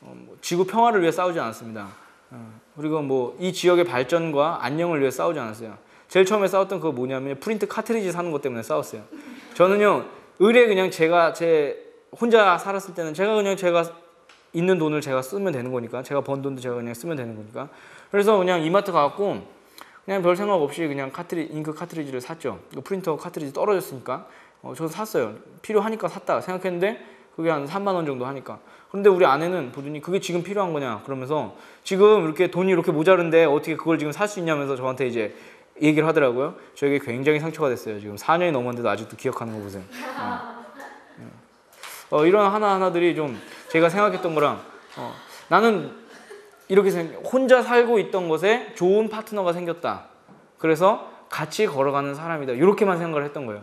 어, 뭐 지구 평화를 위해 싸우지 않았습니다. 어, 그리고 뭐 이 지역의 발전과 안녕을 위해 싸우지 않았어요. 제일 처음에 싸웠던 그거 뭐냐면 프린트 카트리지 사는 것 때문에 싸웠어요. 저는요 의뢰 그냥 제가 제 혼자 살았을 때는 제가 그냥 제가 있는 돈을 제가 쓰면 되는 거니까 제가 번 돈도 제가 그냥 쓰면 되는 거니까 그래서 그냥 이마트 가갖고 그냥 별 생각 없이 그냥 카트리 잉크 카트리지를 샀죠. 그 프린터 카트리지 떨어졌으니까 어, 저는 샀어요. 필요하니까 샀다 생각했는데 그게 한 3만 원 정도 하니까. 그런데 우리 아내는 보더니 그게 지금 필요한 거냐 그러면서 지금 이렇게 돈이 이렇게 모자른데 어떻게 그걸 지금 살 수 있냐면서 저한테 이제 얘기를 하더라고요. 저에게 굉장히 상처가 됐어요. 지금 4년이 넘었는데도 아직도 기억하는 거 보세요. 어. 어, 이런 하나하나들이 좀 제가 생각했던 거랑 어, 나는 이렇게 생 혼자 살고 있던 것에 좋은 파트너가 생겼다. 그래서 같이 걸어가는 사람이다. 이렇게만 생각을 했던 거예요.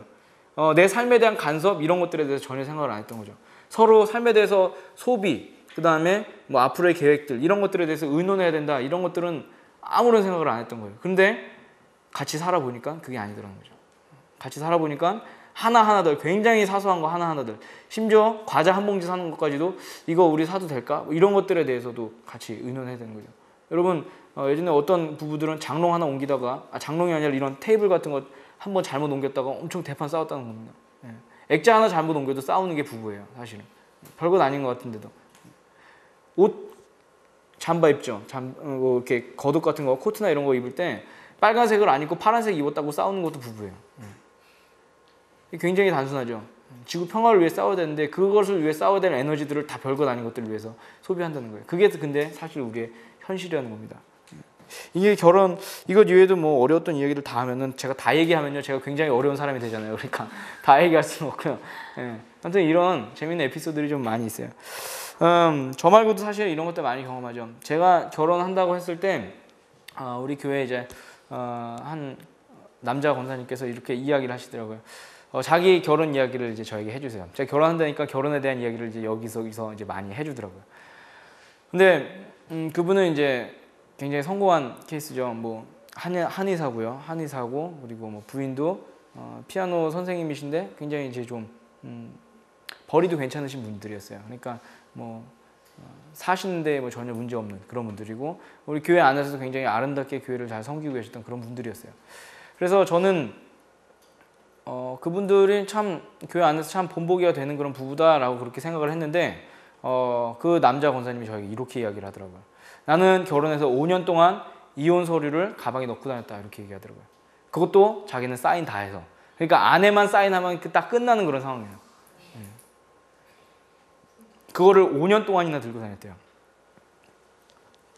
어, 내 삶에 대한 간섭 이런 것들에 대해서 전혀 생각을 안 했던 거죠. 서로 삶에 대해서 소비, 그 다음에 뭐 앞으로의 계획들 이런 것들에 대해서 의논해야 된다. 이런 것들은 아무런 생각을 안 했던 거예요. 근데 같이 살아보니까 그게 아니더라는 거죠. 같이 살아보니까 하나하나들 굉장히 사소한 거 하나하나들 심지어 과자 한 봉지 사는 것까지도 이거 우리 사도 될까? 뭐 이런 것들에 대해서도 같이 의논해야 되는 거죠. 여러분 어, 예전에 어떤 부부들은 장롱 하나 옮기다가 아, 장롱이 아니라 이런 테이블 같은 거 한 번 잘못 옮겼다가 엄청 대판 싸웠다는 겁니다. 예. 액자 하나 잘못 옮겨도 싸우는 게 부부예요, 사실은. 별것 아닌 것 같은데도. 옷 잠바 입죠. 잠, 어, 뭐 이렇게 겉옷 같은 거, 코트나 이런 거 입을 때 빨간색을 안 입고 파란색 입었다고 싸우는 것도 부부예요. 예. 굉장히 단순하죠. 지구 평화를 위해 싸워야 되는데 그것을 위해 싸워야 될 에너지들을 다 별것 아닌 것들을 위해서 소비한다는 거예요. 그게 근데 사실 우리의 현실이라는 겁니다. 이게 결혼 이것 이외에도 뭐 어려웠던 이야기를 다 하면은 제가 다 얘기하면요 제가 굉장히 어려운 사람이 되잖아요. 그러니까 다 얘기할 수는 없고요. 예. 아무튼 이런 재밌는 에피소드들이 좀 많이 있어요. 음, 저 말고도 사실 이런 것들 많이 경험하죠. 제가 결혼한다고 했을 때 아, 우리 교회 이제 어, 한 남자 권사님께서 이렇게 이야기를 하시더라고요. 어, 자기 결혼 이야기를 이제 저에게 해주세요. 제가 결혼한다니까 결혼에 대한 이야기를 이제 여기서 이제 많이 해주더라고요. 근데 음, 그분은 이제 굉장히 성공한 케이스죠. 뭐 한의, 한의사고요. 한의사고 그리고 뭐 부인도 어, 피아노 선생님이신데 굉장히 이제 좀 음, 벌이도 괜찮으신 분들이었어요. 그러니까 뭐 어, 사시는데 뭐 전혀 문제 없는 그런 분들이고 우리 교회 안에서도 굉장히 아름답게 교회를 잘 섬기고 계셨던 그런 분들이었어요. 그래서 저는 어, 그분들이 참 교회 안에서 참 본보기가 되는 그런 부부다라고 그렇게 생각을 했는데 어, 그 남자 권사님이 저에게 이렇게 이야기를 하더라고요. 나는 결혼해서 5년 동안 이혼 서류를 가방에 넣고 다녔다 이렇게 얘기하더라고요. 그것도 자기는 사인 다 해서. 그러니까 아내만 사인하면 그딱 끝나는 그런 상황이에요. 음. 그거를 5년 동안이나 들고 다녔대요.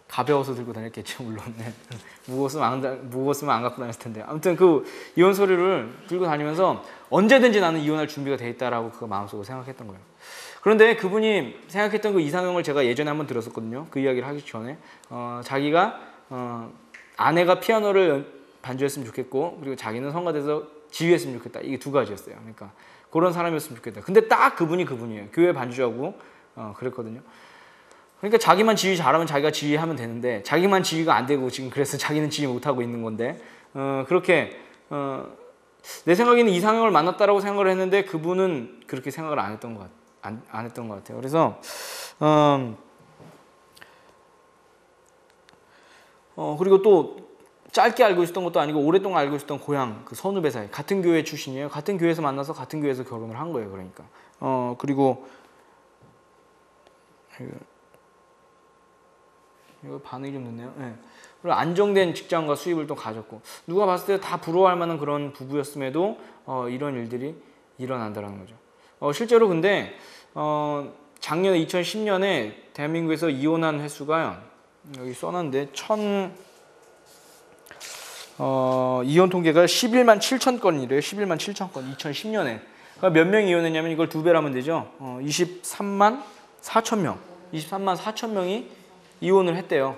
가벼워서 들고 다녔겠죠 물론 네. 무거웠으면 안, 다- 무거웠으면 안 갖고 다녔을 텐데 아무튼 그 이혼 서류를 들고 다니면서 언제든지 나는 이혼할 준비가 돼 있다라고 그 마음속으로 생각했던 거예요. 그런데 그분이 생각했던 그 이상형을 제가 예전에 한번 들었었거든요. 그 이야기를 하기 전에 어, 자기가 어, 아내가 피아노를 연- 반주했으면 좋겠고 그리고 자기는 성가대에서 지휘했으면 좋겠다. 이게 두 가지였어요. 그러니까 그런 사람이었으면 좋겠다. 근데 딱 그분이 그분이에요. 교회 반주하고 어, 그랬거든요. 그러니까 자기만 지휘 잘하면 자기가 지휘하면 되는데 자기만 지휘가 안 되고 지금 그래서 자기는 지휘 못 하고 있는 건데 어, 그렇게 어, 내 생각에는 이상형을 만났다라고 생각을 했는데 그분은 그렇게 생각을 안 했던 것 같, 안, 안 했던 것 같아요. 그래서 음, 어, 그리고 또 짧게 알고 있었던 것도 아니고 오랫동안 알고 있었던 고향 그 선후배 사이 같은 교회 출신이에요. 같은 교회에서 만나서 같은 교회에서 결혼을 한 거예요. 그러니까 어 그리고 이거, 반응이 좀 늦네요. 네. 그리고 안정된 직장과 수입을 또 가졌고 누가 봤을 때 다 부러워할 만한 그런 부부였음에도 어, 이런 일들이 일어난다는 거죠. 어, 실제로 근데 어, 작년에 2010년에 대한민국에서 이혼한 횟수가 여기 써놨는데 천 어, 이혼 통계가 11만 7천 건이래요. 11만 7천 건 2010년에. 그러니까 몇 명이 이혼했냐면 이걸 두 배라면 되죠. 어, 23만 4천 명. 23만 4천 명이 이혼을 했대요.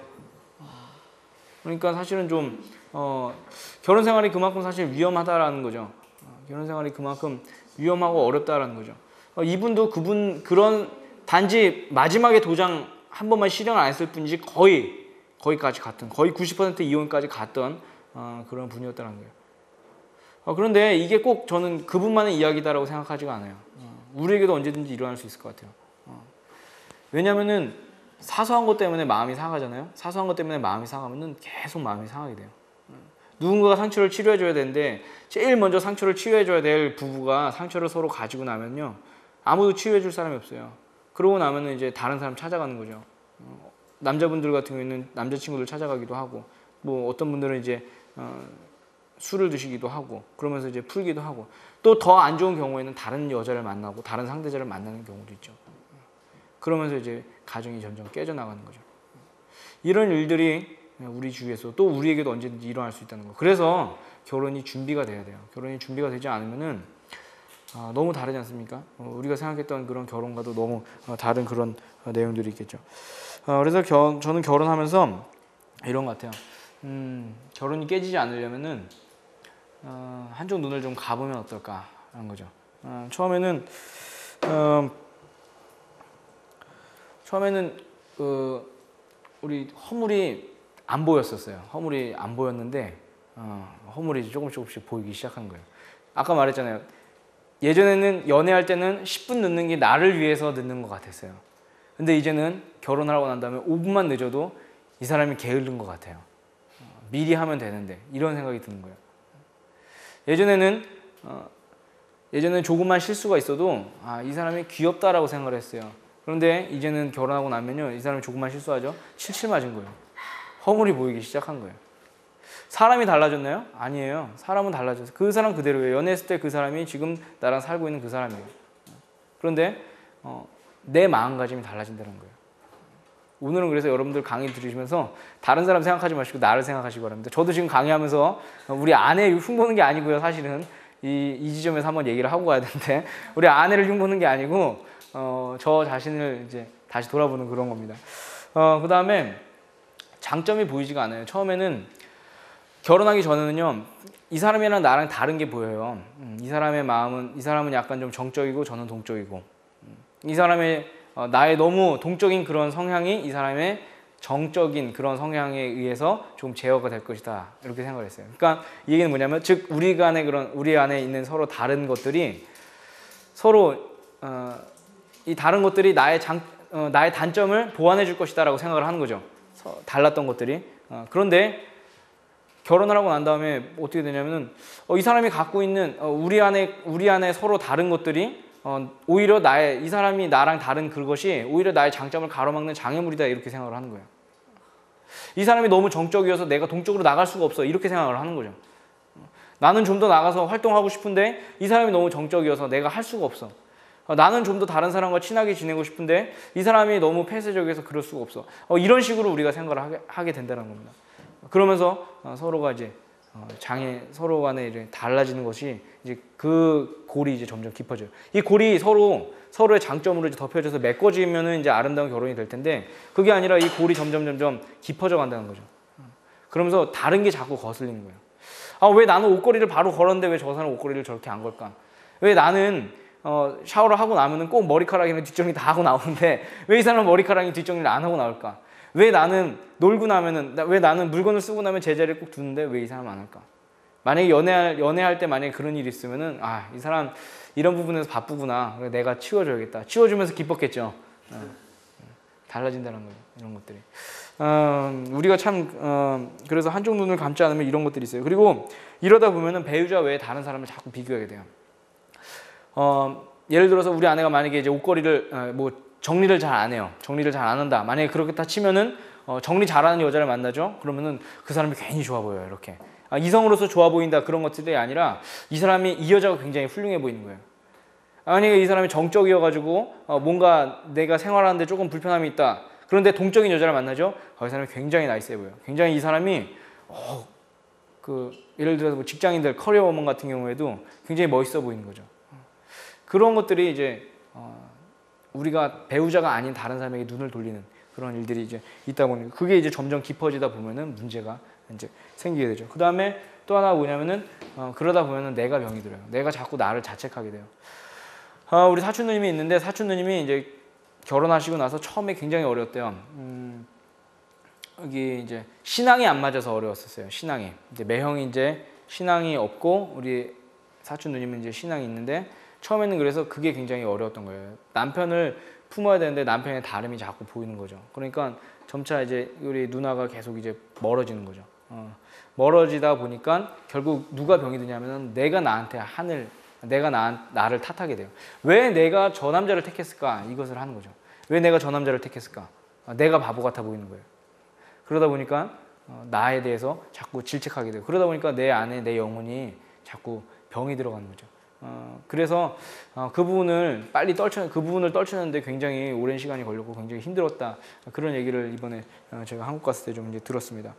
그러니까 사실은 좀 어, 결혼 생활이 그만큼 사실 위험하다라는 거죠. 어, 결혼 생활이 그만큼 위험하고 어렵다라는 거죠. 어, 이분도 그분 그런 단지 마지막에 도장 한 번만 실행을 안 했을 뿐이지 거의 거기까지 갔던 거의 90% 이혼까지 갔던 어, 그런 분이었다는 거예요. 어, 그런데 이게 꼭 저는 그분만의 이야기다라고 생각하지가 않아요. 어, 우리에게도 언제든지 일어날 수 있을 것 같아요. 어. 왜냐하면은 사소한 것 때문에 마음이 상하잖아요. 사소한 것 때문에 마음이 상하면은 계속 마음이 상하게 돼요. 어. 누군가가 상처를 치료해줘야 되는데 제일 먼저 상처를 치유해줘야 될 부부가 상처를 서로 가지고 나면요 아무도 치유해줄 사람이 없어요. 그러고 나면은 이제 다른 사람 찾아가는 거죠. 어, 남자분들 같은 경우에는 남자친구들 찾아가기도 하고 뭐 어떤 분들은 이제 어, 술을 드시기도 하고 그러면서 이제 풀기도 하고 또 더 안 좋은 경우에는 다른 여자를 만나고 다른 상대자를 만나는 경우도 있죠. 그러면서 이제 가정이 점점 깨져 나가는 거죠. 이런 일들이 우리 주위에서 또 우리에게도 언제든지 일어날 수 있다는 거. 그래서 결혼이 준비가 돼야 돼요. 결혼이 준비가 되지 않으면은 아, 너무 다르지 않습니까? 어, 우리가 생각했던 그런 결혼과도 너무 어, 다른 그런 어, 내용들이 있겠죠. 어, 그래서 겨, 저는 결혼하면서 이런 것 같아요. 음, 결혼이 깨지지 않으려면은 어, 한쪽 눈을 좀 가보면 어떨까라는 거죠. 어, 처음에는 어, 처음에는 그 우리 허물이 안 보였었어요. 허물이 안 보였는데 어, 허물이 조금씩 조금씩 보이기 시작한 거예요. 아까 말했잖아요. 예전에는 연애할 때는 10분 늦는 게 나를 위해서 늦는 것 같았어요. 근데 이제는 결혼하고 난 다음에 5분만 늦어도 이 사람이 게으른 것 같아요. 어, 미리 하면 되는데 이런 생각이 드는 거예요. 예전에는 어, 예전에는 조금만 실수가 있어도 아, 이 사람이 귀엽다라고 생각을 했어요. 그런데 이제는 결혼하고 나면요, 이 사람이 조금만 실수하죠, 칠칠 맞은 거예요. 허물이 보이기 시작한 거예요. 사람이 달라졌나요? 아니에요. 사람은 달라졌어요. 그 사람 그대로예요. 연애했을 때 그 사람이 지금 나랑 살고 있는 그 사람이에요. 그런데 어, 내 마음가짐이 달라진다는 거예요. 오늘은 그래서 여러분들 강의 들으시면서 다른 사람 생각하지 마시고 나를 생각하시기 바랍니다. 저도 지금 강의하면서 우리 아내 흉보는 게 아니고요. 사실은 이, 이 지점에서 한번 얘기를 하고 가야 되는데 우리 아내를 흉보는 게 아니고 어, 저 자신을 이제 다시 돌아보는 그런 겁니다. 어, 그 다음에 장점이 보이지가 않아요. 처음에는 결혼하기 전에는요, 이 사람이랑 나랑 다른 게 보여요. 음, 이 사람의 마음은, 이 사람은 약간 좀 정적이고 저는 동적이고, 음, 이 사람의, 어, 나의 너무 동적인 그런 성향이 이 사람의 정적인 그런 성향에 의해서 좀 제어가 될 것이다. 이렇게 생각을 했어요. 그러니까 이 얘기는 뭐냐면, 즉, 우리 간에 그런, 우리 안에 있는 서로 다른 것들이 서로, 어, 이 다른 것들이 나의 장, 어, 나의 단점을 보완해 줄 것이다라고 생각을 하는 거죠. 서, 달랐던 것들이. 어, 그런데 결혼을 하고 난 다음에 어떻게 되냐면은 어, 이 사람이 갖고 있는 어, 우리 안에 우리 안에 서로 다른 것들이 어, 오히려 나의 이 사람이 나랑 다른 그것이 오히려 나의 장점을 가로막는 장애물이다 이렇게 생각을 하는 거예요. 이 사람이 너무 정적이어서 내가 동적으로 나갈 수가 없어 이렇게 생각을 하는 거죠. 나는 좀 더 나가서 활동하고 싶은데 이 사람이 너무 정적이어서 내가 할 수가 없어. 어, 나는 좀 더 다른 사람과 친하게 지내고 싶은데 이 사람이 너무 폐쇄적이어서 그럴 수가 없어. 어, 이런 식으로 우리가 생각을 하게, 하게 된다는 겁니다. 그러면서 어, 서로가 이제 어, 장애 서로 간에 이제 달라지는 것이 이제 그 골이 이제 점점 깊어져요. 이 골이 서로 서로의 장점으로 이제 덮여져서 메꿔지면은 이제 아름다운 결혼이 될 텐데 그게 아니라 이 골이 점점 점점 깊어져 간다는 거죠. 그러면서 다른 게 자꾸 거슬리는 거예요. 아 왜 나는 옷걸이를 바로 걸었는데 왜 저 사람 옷걸이를 저렇게 안 걸까? 왜 나는 어, 샤워를 하고 나면은 꼭 머리카락이랑 뒷정리 다 하고 나오는데 왜 이 사람은 머리카락이 뒷정리를 안 하고 나올까? 왜 나는 놀고 나면은 나- 왜 나는 물건을 쓰고 나면 제자리에 꼭 두는데 왜 이 사람 안 할까? 만약에 연애할 연애할 때 만약에 그런 일이 있으면은 아 이 사람 이런 부분에서 바쁘구나. 내가 치워줘야겠다. 치워주면서 기뻤겠죠. 어, 어, 달라진다는 거예요. 이런 것들이. 어, 우리가 참 어, 그래서 한쪽 눈을 감지 않으면 이런 것들이 있어요. 그리고 이러다 보면은 배우자 외에 다른 사람을 자꾸 비교하게 돼요. 어, 예를 들어서 우리 아내가 만약에 이제 옷걸이를 어, 뭐 정리를 잘 안 해요. 정리를 잘 안 한다. 만약에 그렇게 다 치면은 어, 정리 잘하는 여자를 만나죠. 그러면은 그 사람이 괜히 좋아 보여요. 이렇게 아, 이성으로서 좋아 보인다 그런 것들이 아니라 이 사람이 이 여자가 굉장히 훌륭해 보이는 거예요. 만약에 이 사람이 정적이어가지고 어, 뭔가 내가 생활하는데 조금 불편함이 있다. 그런데 동적인 여자를 만나죠. 어, 이 사람이 굉장히 나이스해 보여요. 굉장히 이 사람이 어, 그 예를 들어서 뭐 직장인들 커리어우먼 같은 경우에도 굉장히 멋있어 보이는 거죠. 그런 것들이 이제 어, 우리가 배우자가 아닌 다른 사람에게 눈을 돌리는 그런 일들이 이제 있다 보니까 그게 이제 점점 깊어지다 보면은 문제가 이제 생기게 되죠. 그 다음에 또 하나 뭐냐면은 어, 그러다 보면은 내가 병이 들어요. 내가 자꾸 나를 자책하게 돼요. 어, 우리 사촌 누님이 있는데 사촌 누님이 이제 결혼하시고 나서 처음에 굉장히 어려웠대요. 음, 여기 이제 신앙이 안 맞아서 어려웠었어요. 신앙이 이제 매형이 이제 신앙이 없고 우리 사촌 누님은 이제 신앙이 있는데 처음에는 그래서 그게 굉장히 어려웠던 거예요. 남편을 품어야 되는데 남편의 다름이 자꾸 보이는 거죠. 그러니까 점차 이제 우리 누나가 계속 이제 멀어지는 거죠. 어, 멀어지다 보니까 결국 누가 병이 드냐면은 내가 나한테 하늘 내가 나, 나를 탓하게 돼요. 왜 내가 저 남자를 택했을까? 이것을 하는 거죠. 왜 내가 저 남자를 택했을까? 아, 내가 바보 같아 보이는 거예요. 그러다 보니까 어, 나에 대해서 자꾸 질책하게 돼요. 그러다 보니까 내 안에 내 영혼이 자꾸 병이 들어가는 거죠. 어, 그래서 어, 그 부분을 빨리 떨쳐 그 부분을 떨쳐내는데 굉장히 오랜 시간이 걸렸고 굉장히 힘들었다 그런 얘기를 이번에 어, 제가 한국 갔을 때 좀 이제 들었습니다.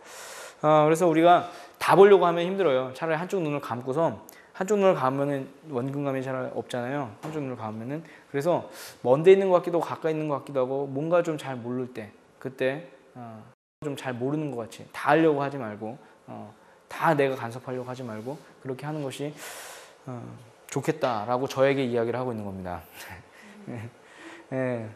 어, 그래서 우리가 다 보려고 하면 힘들어요. 차라리 한쪽 눈을 감고서 한쪽 눈을 감으면은 원근감이 잘 없잖아요. 한쪽 눈을 감으면은 그래서 먼데 있는 것 같기도 하고 가까이 있는 것 같기도 하고 뭔가 좀 잘 모를 때 그때 어, 좀잘 모르는 것 같이 다 하려고 하지 말고 어, 다 내가 간섭하려고 하지 말고 그렇게 하는 것이 어, 좋겠다라고 저에게 이야기를 하고 있는 겁니다. 예.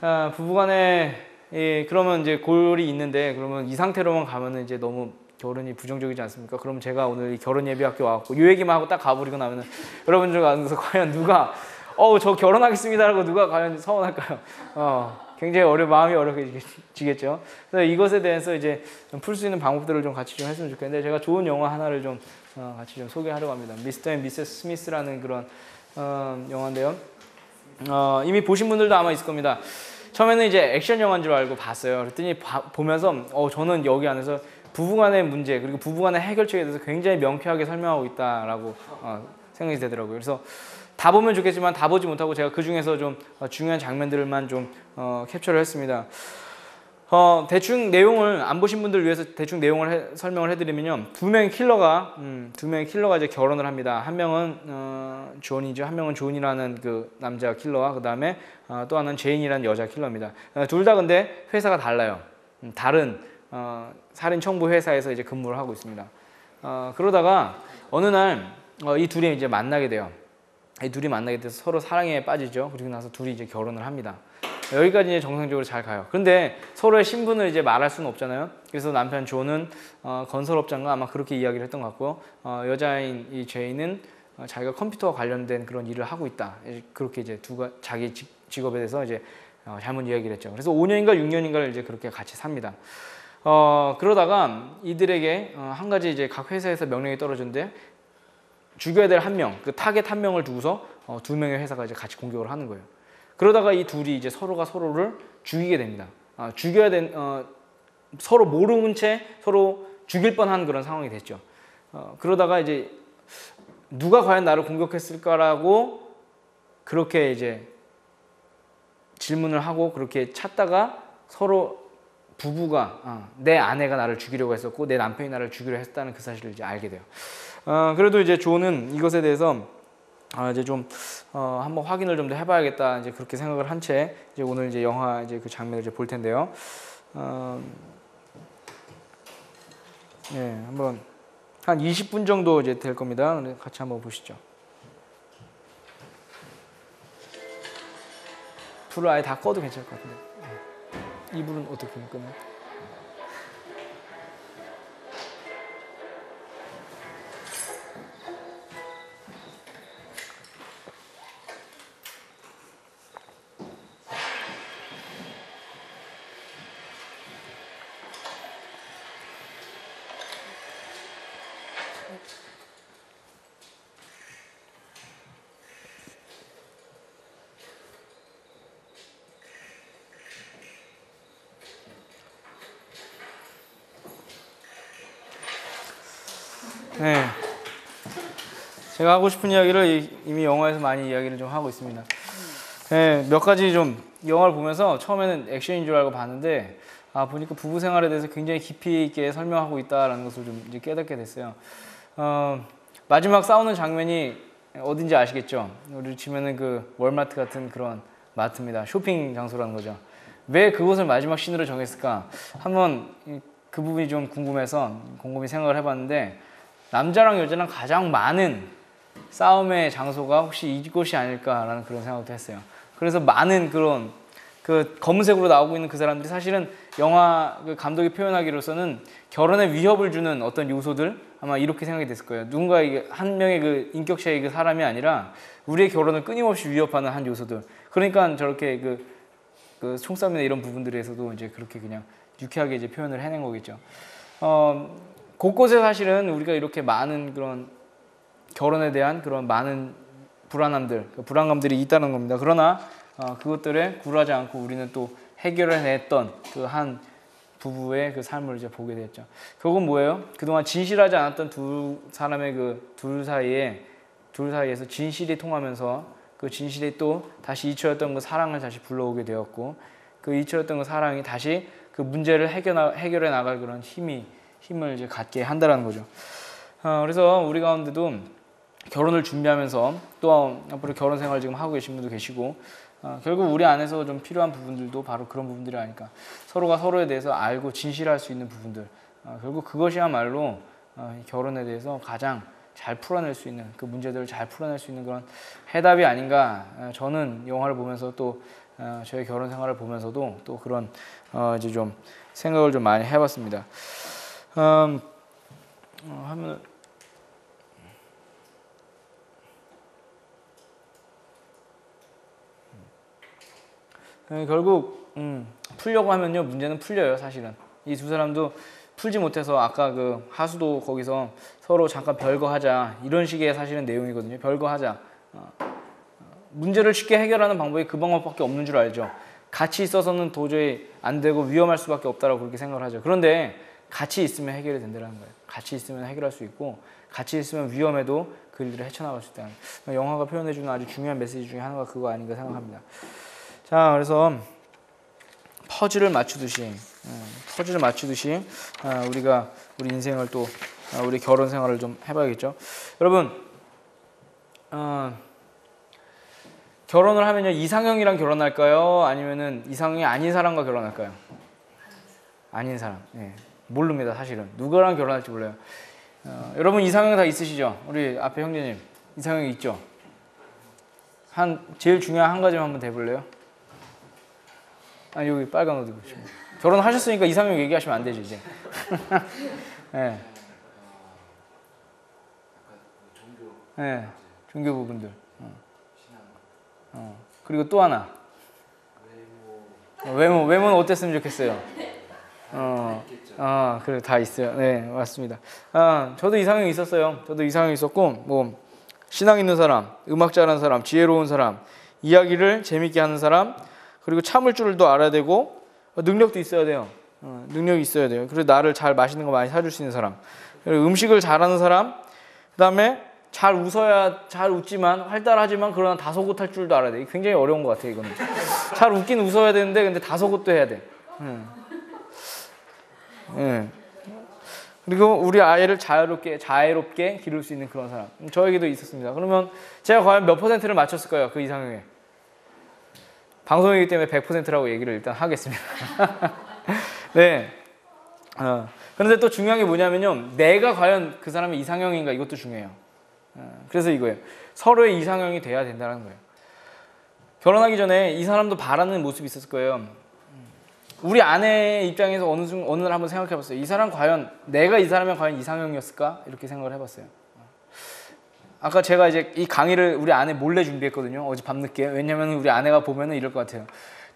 아, 부부간에 예, 그러면 이제 골이 있는데 그러면 이 상태로만 가면은 이제 너무 결혼이 부정적이지 않습니까? 그럼 제가 오늘 이 결혼 예비학교 와갖고 이 얘기만 하고 딱 가버리고 나면은 여러분들 가서 과연 누가 어우 저 결혼하겠습니다라고 누가 과연 서원할까요? 어, 굉장히 어려 마음이 어렵게지겠죠. 그래서 이것에 대해서 이제 풀 수 있는 방법들을 좀 같이 좀 했으면 좋겠는데 제가 좋은 영화 하나를 좀 어, 같이 좀 소개하려고 합니다. 미스터 앤 미세스 스미스라는 그런 어, 영화인데요. 어, 이미 보신 분들도 아마 있을 겁니다. 처음에는 이제 액션 영화인 줄 알고 봤어요. 그랬더니 바, 보면서 어, 저는 여기 안에서 부부간의 문제 그리고 부부간의 해결책에 대해서 굉장히 명쾌하게 설명하고 있다라고 어, 생각이 되더라고요. 그래서 다 보면 좋겠지만 다 보지 못하고 제가 그 중에서 좀 어, 중요한 장면들만 좀 어, 캡처를 했습니다. 어, 대충 내용을 안 보신 분들 위해서 대충 내용을 해, 설명을 해드리면요. 두 명의 킬러가 음, 두 명의 킬러가 이제 결혼을 합니다. 한 명은 어, 존이죠. 한 명은 존이라는 그 남자 킬러와 그 다음에 어, 또 하나는 제인이라는 여자 킬러입니다. 어, 둘다 근데 회사가 달라요. 음, 다른 어, 살인 청부 회사에서 이제 근무를 하고 있습니다. 어, 그러다가 어느 날 어, 이 둘이 이제 만나게 돼요. 이 둘이 만나게 돼서 서로 사랑에 빠지죠. 그리고 나서 둘이 이제 결혼을 합니다. 여기까지 이제 정상적으로 잘 가요. 그런데 서로의 신분을 이제 말할 수는 없잖아요. 그래서 남편 존은 어, 건설업자인가 아마 그렇게 이야기를 했던 것 같고요. 어, 여자인 이 제인은 어, 자기가 컴퓨터와 관련된 그런 일을 하고 있다. 그렇게 이제 두가 자기 직, 직업에 대해서 이제 어, 잘못 이야기를 했죠. 그래서 5년인가 6년인가를 이제 그렇게 같이 삽니다. 어, 그러다가 이들에게 어, 한 가지 이제 각 회사에서 명령이 떨어졌는데 죽여야 될 한 명, 그 타겟 한 명을 두고서 어, 두 명의 회사가 이제 같이 공격을 하는 거예요. 그러다가 이 둘이 이제 서로가 서로를 죽이게 됩니다. 아, 죽여야 된 어, 서로 모르는 채 서로 죽일 뻔한 그런 상황이 됐죠. 어, 그러다가 이제 누가 과연 나를 공격했을까라고 그렇게 이제 질문을 하고 그렇게 찾다가 서로 부부가 어, 내 아내가 나를 죽이려고 했었고 내 남편이 나를 죽이려 했다는 그 사실을 이제 알게 돼요. 어, 그래도 이제 조는 이것에 대해서 아, 이제 좀 어, 한번 확인을 좀 더 해봐야겠다 이제 그렇게 생각을 한 채 이제 오늘 이제 영화 이제 그 장면을 이제 볼 텐데요. 어, 네, 한번 한 20분 정도 이제 될 겁니다. 같이 한번 보시죠. 불을 아예 다 꺼도 괜찮을 것 같은데. 네. 이 불은 어떻게 끄나? 네. 제가 하고 싶은 이야기를 이- 이미 영화에서 많이 이야기를 좀 하고 있습니다. 네, 몇 가지 좀 영화를 보면서 처음에는 액션인 줄 알고 봤는데 아 보니까 부부 생활에 대해서 굉장히 깊이 있게 설명하고 있다라는 것을 좀 이제 깨닫게 됐어요. 어, 마지막 싸우는 장면이 어딘지 아시겠죠? 우리 치면은 그 월마트 같은 그런 마트입니다. 쇼핑 장소라는 거죠. 왜 그곳을 마지막 씬으로 정했을까? 한번 이- 그 부분이 좀 궁금해서 곰곰이 생각을 해봤는데 남자랑 여자랑 가장 많은 싸움의 장소가 혹시 이곳이 아닐까라는 그런 생각도 했어요. 그래서 많은 그런 그 검은색으로 나오고 있는 그 사람들이 사실은 영화 그 감독이 표현하기로서는 결혼에 위협을 주는 어떤 요소들 아마 이렇게 생각이 됐을 거예요. 누군가 한 명의 그 인격체의 그 사람이 아니라 우리의 결혼을 끊임없이 위협하는 한 요소들. 그러니까 저렇게 그, 그 총싸움이나 이런 부분들에서도 이제 그렇게 그냥 유쾌하게 이제 표현을 해낸 거겠죠. 어, 곳곳에 사실은 우리가 이렇게 많은 그런 결혼에 대한 그런 많은 불안함들, 그 불안감들이 있다는 겁니다. 그러나 어, 그것들에 굴하지 않고 우리는 또 해결해냈던 그 한 부부의 그 삶을 이제 보게 됐죠. 결국은 뭐예요? 그동안 진실하지 않았던 두 사람의 그 둘 사이에 둘 사이에서 진실이 통하면서 그 진실이 또 다시 잊혀졌던 그 사랑을 다시 불러오게 되었고 그 잊혀졌던 그 사랑이 다시 그 문제를 해결 해결해 나갈 그런 힘이 힘을 이제 갖게 한다라는 거죠. 어, 그래서 우리 가운데도 결혼을 준비하면서 또 앞으로 결혼 생활 지금 하고 계신 분도 계시고 어, 결국 우리 안에서 좀 필요한 부분들도 바로 그런 부분들이 아닐까 서로가 서로에 대해서 알고 진실할 수 있는 부분들 어, 결국 그것이야말로 어, 이 결혼에 대해서 가장 잘 풀어낼 수 있는 그 문제들을 잘 풀어낼 수 있는 그런 해답이 아닌가 어, 저는 영화를 보면서 또 어, 저의 결혼 생활을 보면서도 또 그런 어, 이제 좀 생각을 좀 많이 해봤습니다. 음, 어, 하면 네, 결국 음, 풀려고 하면요 문제는 풀려요 사실은. 이 두 사람도 풀지 못해서 아까 그 하수도 거기서 서로 잠깐 별거 하자 이런 식의 사실은 내용이거든요. 별거 하자. 어, 어, 문제를 쉽게 해결하는 방법이 그 방법밖에 없는 줄 알죠. 같이 있어서는 도저히 안 되고 위험할 수밖에 없다라고 그렇게 생각을 하죠. 그런데 같이 있으면 해결이 된다는 거예요 같이 있으면 해결할 수 있고 같이 있으면 위험해도 그 일들을 헤쳐나갈 수 있다는 영화가 표현해주는 아주 중요한 메시지 중에 하나가 그거 아닌가 생각합니다 자, 그래서 퍼즐을 맞추듯이 음, 퍼즐을 맞추듯이 아, 우리가 우리 인생을 또 아, 우리 결혼 생활을 좀 해봐야겠죠. 여러분, 어, 결혼을 하면요 이상형이랑 결혼할까요? 아니면은 이상형이 아닌 사람과 결혼할까요? 아닌 사람. 예, 모릅니다 사실은 누구랑 결혼할지 몰라요. 어, 여러분 이상형 다 있으시죠? 우리 앞에 형제님 이상형 있죠? 한 제일 중요한 한 가지만 한번 대볼래요? 아 여기 빨간 옷 입으시고 결혼하셨으니까 이상형 얘기하시면 안 되죠 이제. 예. 예. 종교 부분들. 어. 어. 그리고 또 하나. 어, 외모 외모는 어땠으면 좋겠어요. 어. 아 그래 다 있어요. 네 맞습니다. 아 저도 이상형 있었어요. 저도 이상형 있었고 뭐 신앙 있는 사람, 음악 잘하는 사람, 지혜로운 사람, 이야기를 재밌게 하는 사람, 그리고 참을 줄도 알아야 되고 어, 능력도 있어야 돼요. 어, 능력이 있어야 돼요. 그리고 나를 잘 맛있는 거 많이 사줄 수 있는 사람, 그리고 음식을 잘하는 사람, 그다음에 잘 웃어야 잘 웃지만 활달하지만 그러나 다소곳할 줄도 알아야 돼. 굉장히 어려운 것 같아 이거는. 잘 웃긴 웃어야 되는데 근데 다소곳도 해야 돼. 응. 응. 그리고 우리 아이를 자유롭게 자애롭게 기를 수 있는 그런 사람. 저에게도 있었습니다. 그러면 제가 과연 몇 퍼센트를 맞췄을까요? 그 이상형에. 방송이기 때문에 100%라고 얘기를 일단 하겠습니다. 네. 어. 그런데 또 중요한 게 뭐냐면요. 내가 과연 그 사람의 이상형인가 이것도 중요해요. 어. 그래서 이거예요. 서로의 이상형이 돼야 된다는 거예요. 결혼하기 전에 이 사람도 바라는 모습이 있었을 거예요. 우리 아내 입장에서 어느 중 어느 날 한번 생각해 봤어요. 이 사람 과연 내가 이 사람이 과연 이상형이었을까? 이렇게 생각을 해 봤어요. 아까 제가 이제 이 강의를 우리 아내 몰래 준비했거든요. 어제 밤늦게. 왜냐면 우리 아내가 보면은 이럴 것 같아요.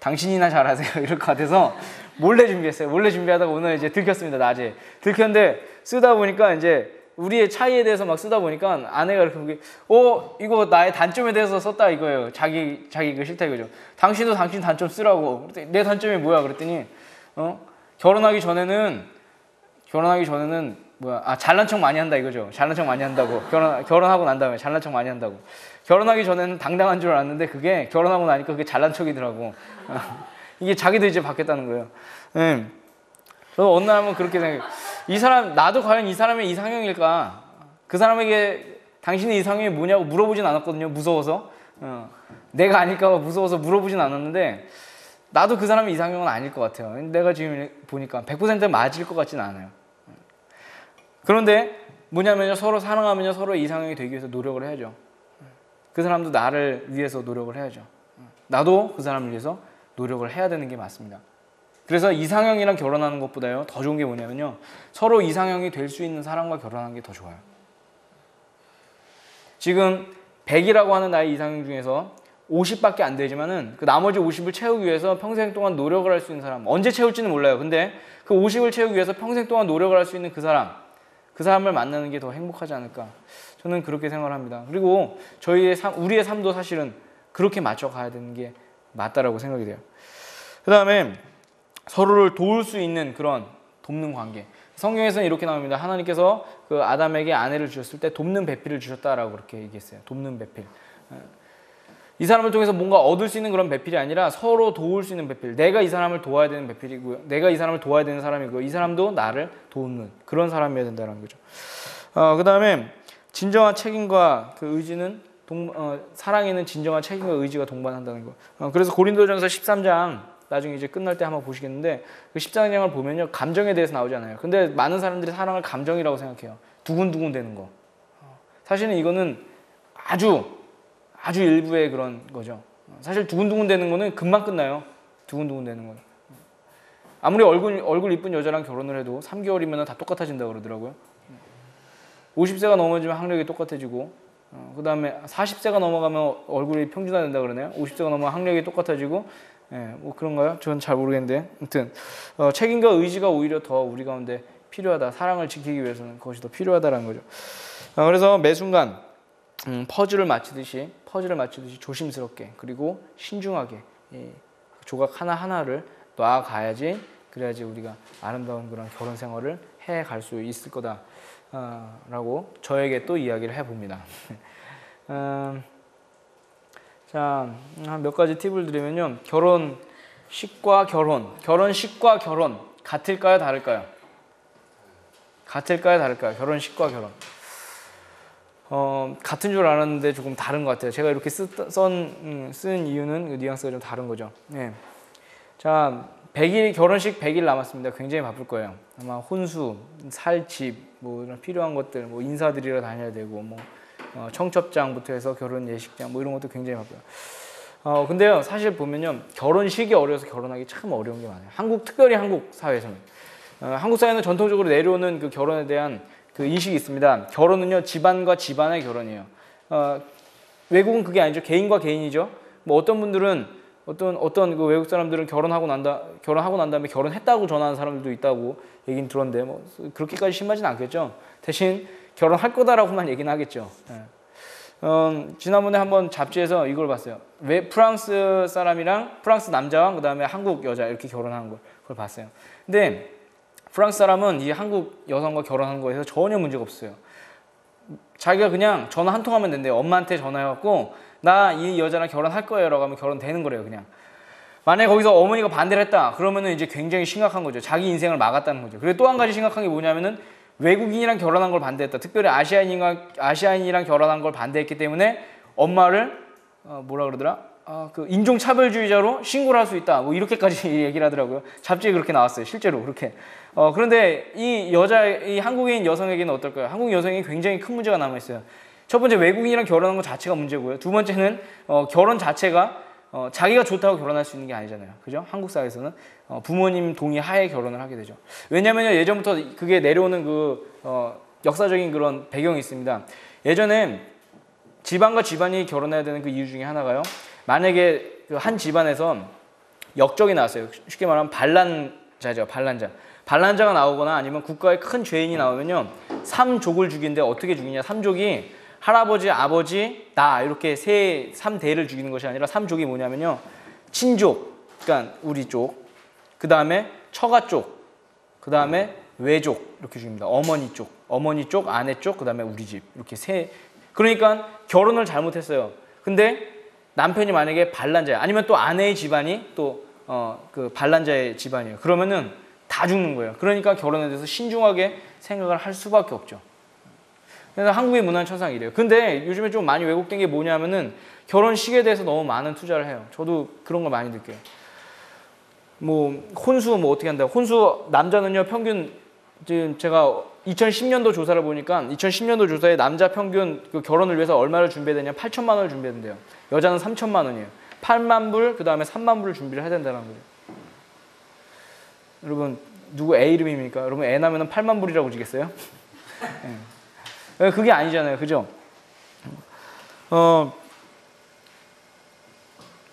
당신이나 잘하세요. 이럴 것 같아서 몰래 준비했어요. 몰래 준비하다가 오늘 이제 들켰습니다. 낮에. 들켰는데 쓰다 보니까 이제 우리의 차이에 대해서 막 쓰다 보니까 아내가 보기, 어, 이거 나의 단점에 대해서 썼다 이거예요. 자기, 자기 그 싫다 이거죠. 당신도 당신 단점 쓰라고. 내 단점이 뭐야? 그랬더니, 어, 결혼하기 전에는, 결혼하기 전에는 뭐야 아 잘난 척 많이 한다 이거죠. 잘난 척 많이 한다고 결혼 결혼하고 난 다음에 잘난 척 많이 한다고. 결혼하기 전에는 당당한 줄 알았는데 그게 결혼하고 나니까 그게 잘난 척이더라고. 이게 자기도 이제 바뀌었다는 거예요. 음. 저는 어느 날 한번 그렇게 생각해요. 이 사람 나도 과연 이 사람의 이상형일까? 그 사람에게 당신의 이상형이 뭐냐고 물어보진 않았거든요. 무서워서. 어. 내가 아닐까 봐 무서워서 물어보진 않았는데 나도 그 사람의 이상형은 아닐 것 같아요. 내가 지금 보니까 100% 맞을 것 같지는 않아요. 그런데 뭐냐면요. 서로 사랑하면요. 서로 이상형이 되기 위해서 노력을 해야죠. 그 사람도 나를 위해서 노력을 해야죠. 나도 그 사람을 위해서 노력을 해야 되는 게 맞습니다. 그래서 이상형이랑 결혼하는 것보다요. 더 좋은 게 뭐냐면요. 서로 이상형이 될 수 있는 사람과 결혼하는 게 더 좋아요. 지금 100이라고 하는 나의 이상형 중에서 50밖에 안 되지만은 그 나머지 50을 채우기 위해서 평생 동안 노력을 할 수 있는 사람 언제 채울지는 몰라요. 근데 그 50을 채우기 위해서 평생 동안 노력을 할 수 있는 그 사람 그 사람을 만나는 게 더 행복하지 않을까 저는 그렇게 생각을 합니다. 그리고 저희의 삶, 우리의 삶도 사실은 그렇게 맞춰 가야 되는 게 맞다라고 생각이 돼요. 그 다음에 서로를 도울 수 있는 그런 돕는 관계. 성경에서는 이렇게 나옵니다. 하나님께서 그 아담에게 아내를 주셨을 때 돕는 배필을 주셨다라고 그렇게 얘기했어요. 돕는 배필. 이 사람을 통해서 뭔가 얻을 수 있는 그런 배필이 아니라 서로 도울 수 있는 배필. 내가 이 사람을 도와야 되는 배필이고요. 내가 이 사람을 도와야 되는 사람이고 이 사람도 나를 도우는 그런 사람이어야 된다는 거죠. 어, 그 다음에 진정한 책임과 그 의지는 동, 어, 사랑에는 진정한 책임과 의지가 동반한다는 거. 어, 그래서 고린도전서 13장 나중에 이제 끝날 때 한번 보시겠는데 그 14장을 보면요 감정에 대해서 나오잖아요. 근데 많은 사람들이 사랑을 감정이라고 생각해요. 두근두근 되는 거. 어, 사실은 이거는 아주 아주 일부의 그런 거죠. 사실 두근두근 되는 거는 금방 끝나요. 두근두근 되는 건. 아무리 얼굴 얼굴 이쁜 여자랑 결혼을 해도 3개월이면 다 똑같아진다 그러더라고요. 50세가 넘어지면 학력이 똑같아지고 어, 그 다음에 40세가 넘어가면 얼굴이 평준화된다 그러네요. 50세가 넘어 학력이 똑같아지고 예, 뭐 그런가요? 저는 잘 모르겠는데 아무튼 어, 책임과 의지가 오히려 더 우리 가운데 필요하다. 사랑을 지키기 위해서는 그것이 더 필요하다라는 거죠. 어, 그래서 매 순간 음, 퍼즐을 맞추듯이 퍼즐을 맞추듯이 조심스럽게 그리고 신중하게 예, 조각 하나 하나를 놔가야지 그래야지 우리가 아름다운 그런 결혼 생활을 해 갈 수 있을 거다라고 저에게 또 이야기를 해봅니다. 음, 자, 한 몇 가지 팁을 드리면요. 결혼식과 결혼, 결혼식과 결혼 같을까요, 다를까요? 같을까요, 다를까요? 결혼식과 결혼. 어, 같은 줄 알았는데 조금 다른 것 같아요. 제가 이렇게 쓰, 썬, 음, 쓴 이유는 그 뉘앙스가 좀 다른 거죠. 네. 자, 100일, 결혼식 100일 남았습니다. 굉장히 바쁠 거예요. 아마 혼수, 살 집, 뭐 이런 필요한 것들, 뭐 인사드리러 다녀야 되고, 뭐 어, 청첩장부터 해서 결혼 예식장, 뭐 이런 것도 굉장히 바빠요. 어, 근데요, 사실 보면요, 결혼식이 어려서 결혼하기 참 어려운 게 많아요. 한국, 특별히 한국 사회에서는. 어, 한국 사회는 전통적으로 내려오는 그 결혼에 대한 그 인식이 있습니다. 결혼은요 집안과 집안의 결혼이에요. 어, 외국은 그게 아니죠. 개인과 개인이죠. 뭐 어떤 분들은 어떤 어떤 그 외국 사람들은 결혼하고 난다 결혼하고 난 다음에 결혼했다고 전하는 사람들도 있다고 얘기는 들었는데 뭐 그렇게까지 심하진 않겠죠. 대신 결혼할 거다라고만 얘기는 하겠죠. 예. 어, 지난번에 한번 잡지에서 이걸 봤어요. 왜 프랑스 사람이랑 프랑스 남자와 그다음에 한국 여자 이렇게 결혼하는 걸 그걸 봤어요. 근데 프랑스 사람은 이 한국 여성과 결혼한 거에서 전혀 문제가 없어요. 자기가 그냥 전화 한 통 하면 된대요. 엄마한테 전화해갖고 나 이 여자랑 결혼할 거예요라고 하면 결혼되는 거래요. 그냥. 만약에 거기서 어머니가 반대를 했다. 그러면은 이제 굉장히 심각한 거죠. 자기 인생을 막았다는 거죠. 그리고 또 한 가지 심각한 게 뭐냐면은 외국인이랑 결혼한 걸 반대했다. 특별히 아시아인이랑 아시아인이랑 결혼한 걸 반대했기 때문에 엄마를 어, 뭐라 그러더라? 아, 그 인종차별주의자로 신고를 할 수 있다. 뭐 이렇게까지 얘기를 하더라고요. 잡지에 그렇게 나왔어요. 실제로 그렇게. 어, 그런데 이 여자, 이 한국인 여성에게는 어떨까요? 한국 여성이 굉장히 큰 문제가 남아있어요. 첫 번째 외국인이랑 결혼하는 것 자체가 문제고요. 두 번째는 어, 결혼 자체가 어, 자기가 좋다고 결혼할 수 있는 게 아니잖아요. 그죠? 한국 사회에서는 어, 부모님 동의 하에 결혼을 하게 되죠. 왜냐면요 예전부터 그게 내려오는 그 어, 역사적인 그런 배경이 있습니다. 예전에 집안과 집안이 결혼해야 되는 그 이유 중에 하나가요. 만약에 그 한 집안에서 역적이 나왔어요. 쉽게 말하면 반란자죠. 반란자. 반란자가 나오거나 아니면 국가의 큰 죄인이 나오면요. 삼족을 죽이는데 어떻게 죽이냐. 삼족이 할아버지, 아버지, 나 이렇게 세 삼대를 죽이는 것이 아니라 삼족이 뭐냐면요. 친족, 그러니까 우리 쪽. 그 다음에 처가 쪽. 그 다음에 외족 이렇게 줍니다. 어머니 쪽, 어머니 쪽, 아내 쪽, 그 다음에 우리 집 이렇게 세. 그러니까 결혼을 잘못했어요. 근데 남편이 만약에 반란자야, 아니면 또 아내의 집안이 또 어 그 반란자의 집안이에요. 그러면은 다 죽는 거예요. 그러니까 결혼에 대해서 신중하게 생각을 할 수밖에 없죠. 그래서 한국의 문화는 천상 이래요. 근데 요즘에 좀 많이 왜곡된 게 뭐냐면은 결혼식에 대해서 너무 많은 투자를 해요. 저도 그런 걸 많이 느껴요. 뭐 혼수 뭐 어떻게 한다. 혼수 남자는요 평균 지금 제가 2010년도 조사를 보니까 2010년도 조사에 남자 평균 그 결혼을 위해서 얼마를 준비해야 되냐 8천만 원을 준비해야 된대요. 여자는 3천만 원이에요. 8만 불 그 다음에 3만 불을 준비를 해야 된다는 거예요. 여러분 누구 애 이름입니까? 여러분 애 나면은 8만 불이라고 지겠어요? 예. 그게 아니잖아요. 그죠? 어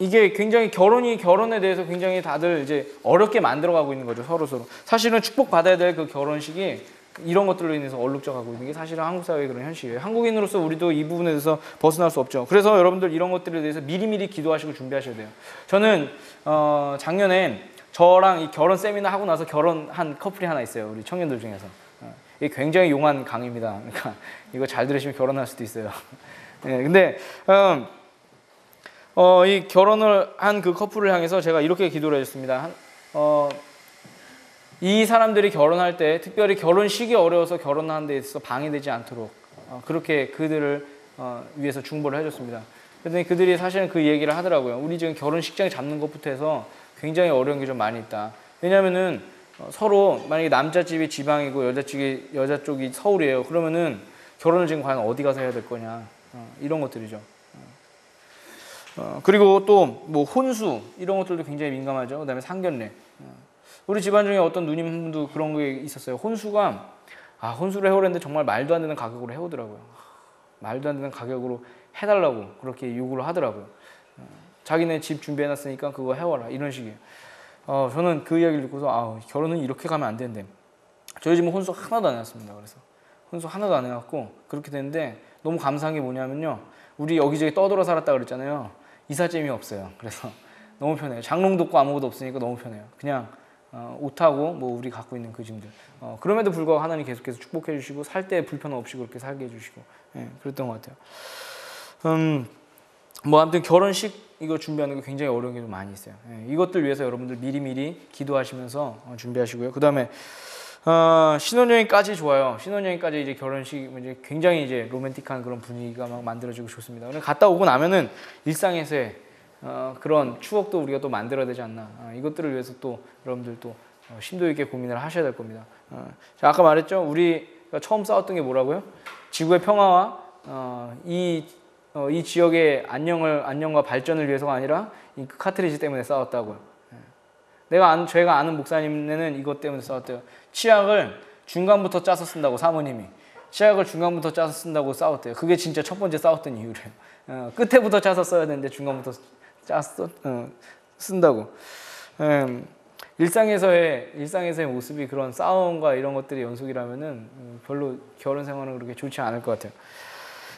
이게 굉장히 결혼이 결혼에 대해서 굉장히 다들 이제 어렵게 만들어가고 있는 거죠 서로 서로. 사실은 축복 받아야 될 그 결혼식이 이런 것들로 인해서 얼룩져가고 있는 게 사실은 한국 사회의 그런 현실이에요. 한국인으로서 우리도 이 부분에 대해서 벗어날 수 없죠. 그래서 여러분들 이런 것들에 대해서 미리미리 기도하시고 준비하셔야 돼요. 저는 어, 작년에 저랑 이 결혼 세미나 하고 나서 결혼한 커플이 하나 있어요. 우리 청년들 중에서. 어, 이게 굉장히 용한 강의입니다. 그러니까 이거 잘 들으시면 결혼할 수도 있어요. 네, 근데 음, 어, 이 결혼을 한 그 커플을 향해서 제가 이렇게 기도를 해줬습니다. 한, 어, 이 사람들이 결혼할 때 특별히 결혼식이 어려워서 결혼하는 데 있어서 방해되지 않도록 어, 그렇게 그들을 어, 위해서 중보를 해줬습니다. 그랬더니 그들이 사실은 그 얘기를 하더라고요. 우리 지금 결혼식장 잡는 것부터 해서 굉장히 어려운 게 좀 많이 있다. 왜냐면은 어, 서로 만약에 남자 집이 지방이고 여자 집이 여자 쪽이 서울이에요. 그러면은 결혼을 지금 과연 어디 가서 해야 될 거냐 어, 이런 것들이죠. 어, 그리고 또 뭐 혼수 이런 것들도 굉장히 민감하죠. 그다음에 상견례. 어. 우리 집안 중에 어떤 누님 한 분도 그런 게 있었어요. 혼수가 아 혼수를 해오랬는데 정말 말도 안 되는 가격으로 해오더라고요. 말도 안 되는 가격으로 해달라고 그렇게 요구를 하더라고요. 어, 자기네 집 준비해놨으니까 그거 해와라 이런 식이에요. 어, 저는 그 이야기를 듣고서 아 결혼은 이렇게 가면 안 되는데 저희 집은 혼수 하나도 안 해왔습니다. 그래서 혼수 하나도 안 해갖고 그렇게 됐는데 너무 감사한 게 뭐냐면요. 우리 여기저기 떠돌아 살았다 그랬잖아요. 이삿짐이 없어요. 그래서 너무 편해요. 장롱도 없고 아무것도 없으니까 너무 편해요. 그냥 어, 옷하고 뭐 우리 갖고 있는 그 짐들. 어, 그럼에도 불구하고 하나님 계속해서 축복해 주시고 살 때 불편 없이 그렇게 살게 해주시고 예, 그랬던 것 같아요. 음, 뭐 아무튼 결혼식 이거 준비하는 게 굉장히 어려운 게 좀 많이 있어요. 예, 이것들 위해서 여러분들 미리미리 기도하시면서 어, 준비하시고요. 그 다음에 어, 신혼여행까지 좋아요. 신혼여행까지 이제 결혼식 이제 굉장히 이제 로맨틱한 그런 분위기가 막 만들어지고 좋습니다. 근데 갔다 오고 나면은 일상에서의 어, 그런 추억도 우리가 또 만들어야 되지 않나. 어, 이것들을 위해서 또 여러분들 또 어, 심도 있게 고민을 하셔야 될 겁니다. 어, 자, 아까 말했죠. 우리가 처음 싸웠던 게 뭐라고요? 지구의 평화와 어, 이, 어, 이 지역의 안녕을 안녕과 발전을 위해서가 아니라 이 카트리지 때문에 싸웠다고요. 예. 내가 아는 제가 아는 목사님네는 이것 때문에 싸웠대요. 치약을 중간부터 짜서 쓴다고 사모님이 치약을 중간부터 짜서 쓴다고 싸웠대요. 그게 진짜 첫 번째 싸웠던 이유래요. 어, 끝에부터 짜서 써야 되는데 중간부터 짜서 어, 쓴다고. 음, 일상에서의 일상에서의 모습이 그런 싸움과 이런 것들이 연속이라면은 음, 별로 결혼 생활은 그렇게 좋지 않을 것 같아요.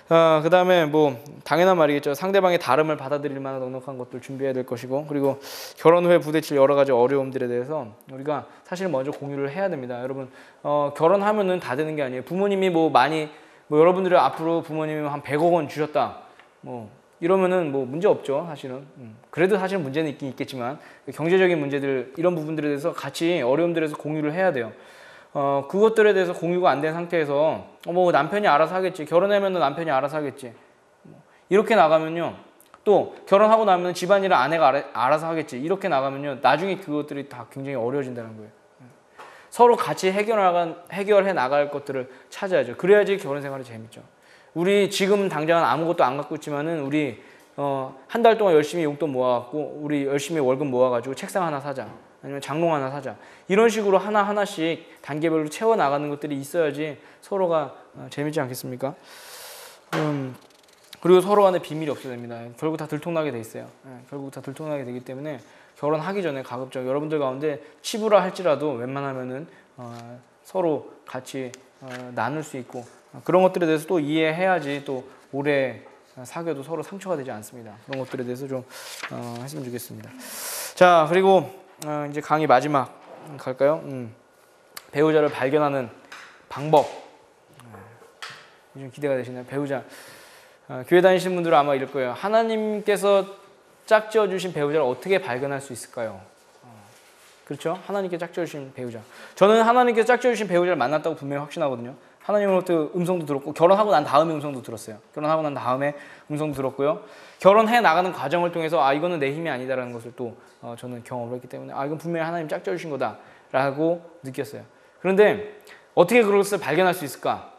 어, 그 다음에 뭐 당연한 말이겠죠. 상대방의 다름을 받아들일 만한 넉넉한 것들 준비해야 될 것이고 그리고 결혼 후에 부딪힐 여러 가지 어려움들에 대해서 우리가 사실 먼저 공유를 해야 됩니다. 여러분 어, 결혼하면은 다 되는 게 아니에요. 부모님이 뭐 많이 뭐 여러분들이 앞으로 부모님이 한 100억 원 주셨다. 뭐 이러면은 뭐 문제 없죠 사실은 음. 그래도 사실 문제는 있긴 있겠지만 경제적인 문제들 이런 부분들에 대해서 같이 어려움들에서 공유를 해야 돼요 어 그것들에 대해서 공유가 안 된 상태에서 어, 뭐 남편이 알아서 하겠지 결혼하면 남편이 알아서 하겠지. 뭐 이렇게 나가면요. 또 결혼하고 나면 집안일을 아내가 알아, 알아서 하겠지. 이렇게 나가면요. 나중에 그것들이 다 굉장히 어려워진다는 거예요. 서로 같이 해결 해결해 나갈 것들을 찾아야죠. 그래야지 결혼 생활이 재밌죠. 우리 지금 당장은 아무것도 안 갖고 있지만은 우리 어, 한 달 동안 열심히 용돈 모아갖고 우리 열심히 월급 모아가지고 책상 하나 사자 아니면 장롱 하나 사자 이런 식으로 하나 하나씩 단계별로 채워 나가는 것들이 있어야지 서로가 어, 재밌지 않겠습니까? 음, 그리고 서로 간에 비밀이 없어야 됩니다. 결국 다 들통나게 돼 있어요. 예, 결국 다 들통나게 되기 때문에 결혼하기 전에 가급적 여러분들 가운데 치부라 할지라도 웬만하면은 어, 서로 같이 어, 나눌 수 있고 그런 것들에 대해서 또 이해해야지 또 오래 사귀어도 서로 상처가 되지 않습니다. 그런 것들에 대해서 좀 어, 했으면 좋겠습니다. 자 그리고 어, 이제 강의 마지막 갈까요? 음. 배우자를 발견하는 방법 네. 좀 기대가 되시나요? 배우자 어, 교회 다니시는 분들은 아마 이럴 거예요. 하나님께서 짝지어 주신 배우자를 어떻게 발견할 수 있을까요? 어, 그렇죠? 하나님께 짝지어 주신 배우자. 저는 하나님께 짝지어 주신 배우자를 만났다고 분명히 확신하거든요. 하나님으로부터 음성도 들었고 결혼하고 난 다음에 음성도 들었어요. 결혼하고 난 다음에 음성도 들었고요. 결혼해 나가는 과정을 통해서 아 이거는 내 힘이 아니다라는 것을 또 어, 저는 경험을 했기 때문에 아 이건 분명히 하나님 짝지어 주신 거다라고 느꼈어요. 그런데 어떻게 그것을 발견할 수 있을까?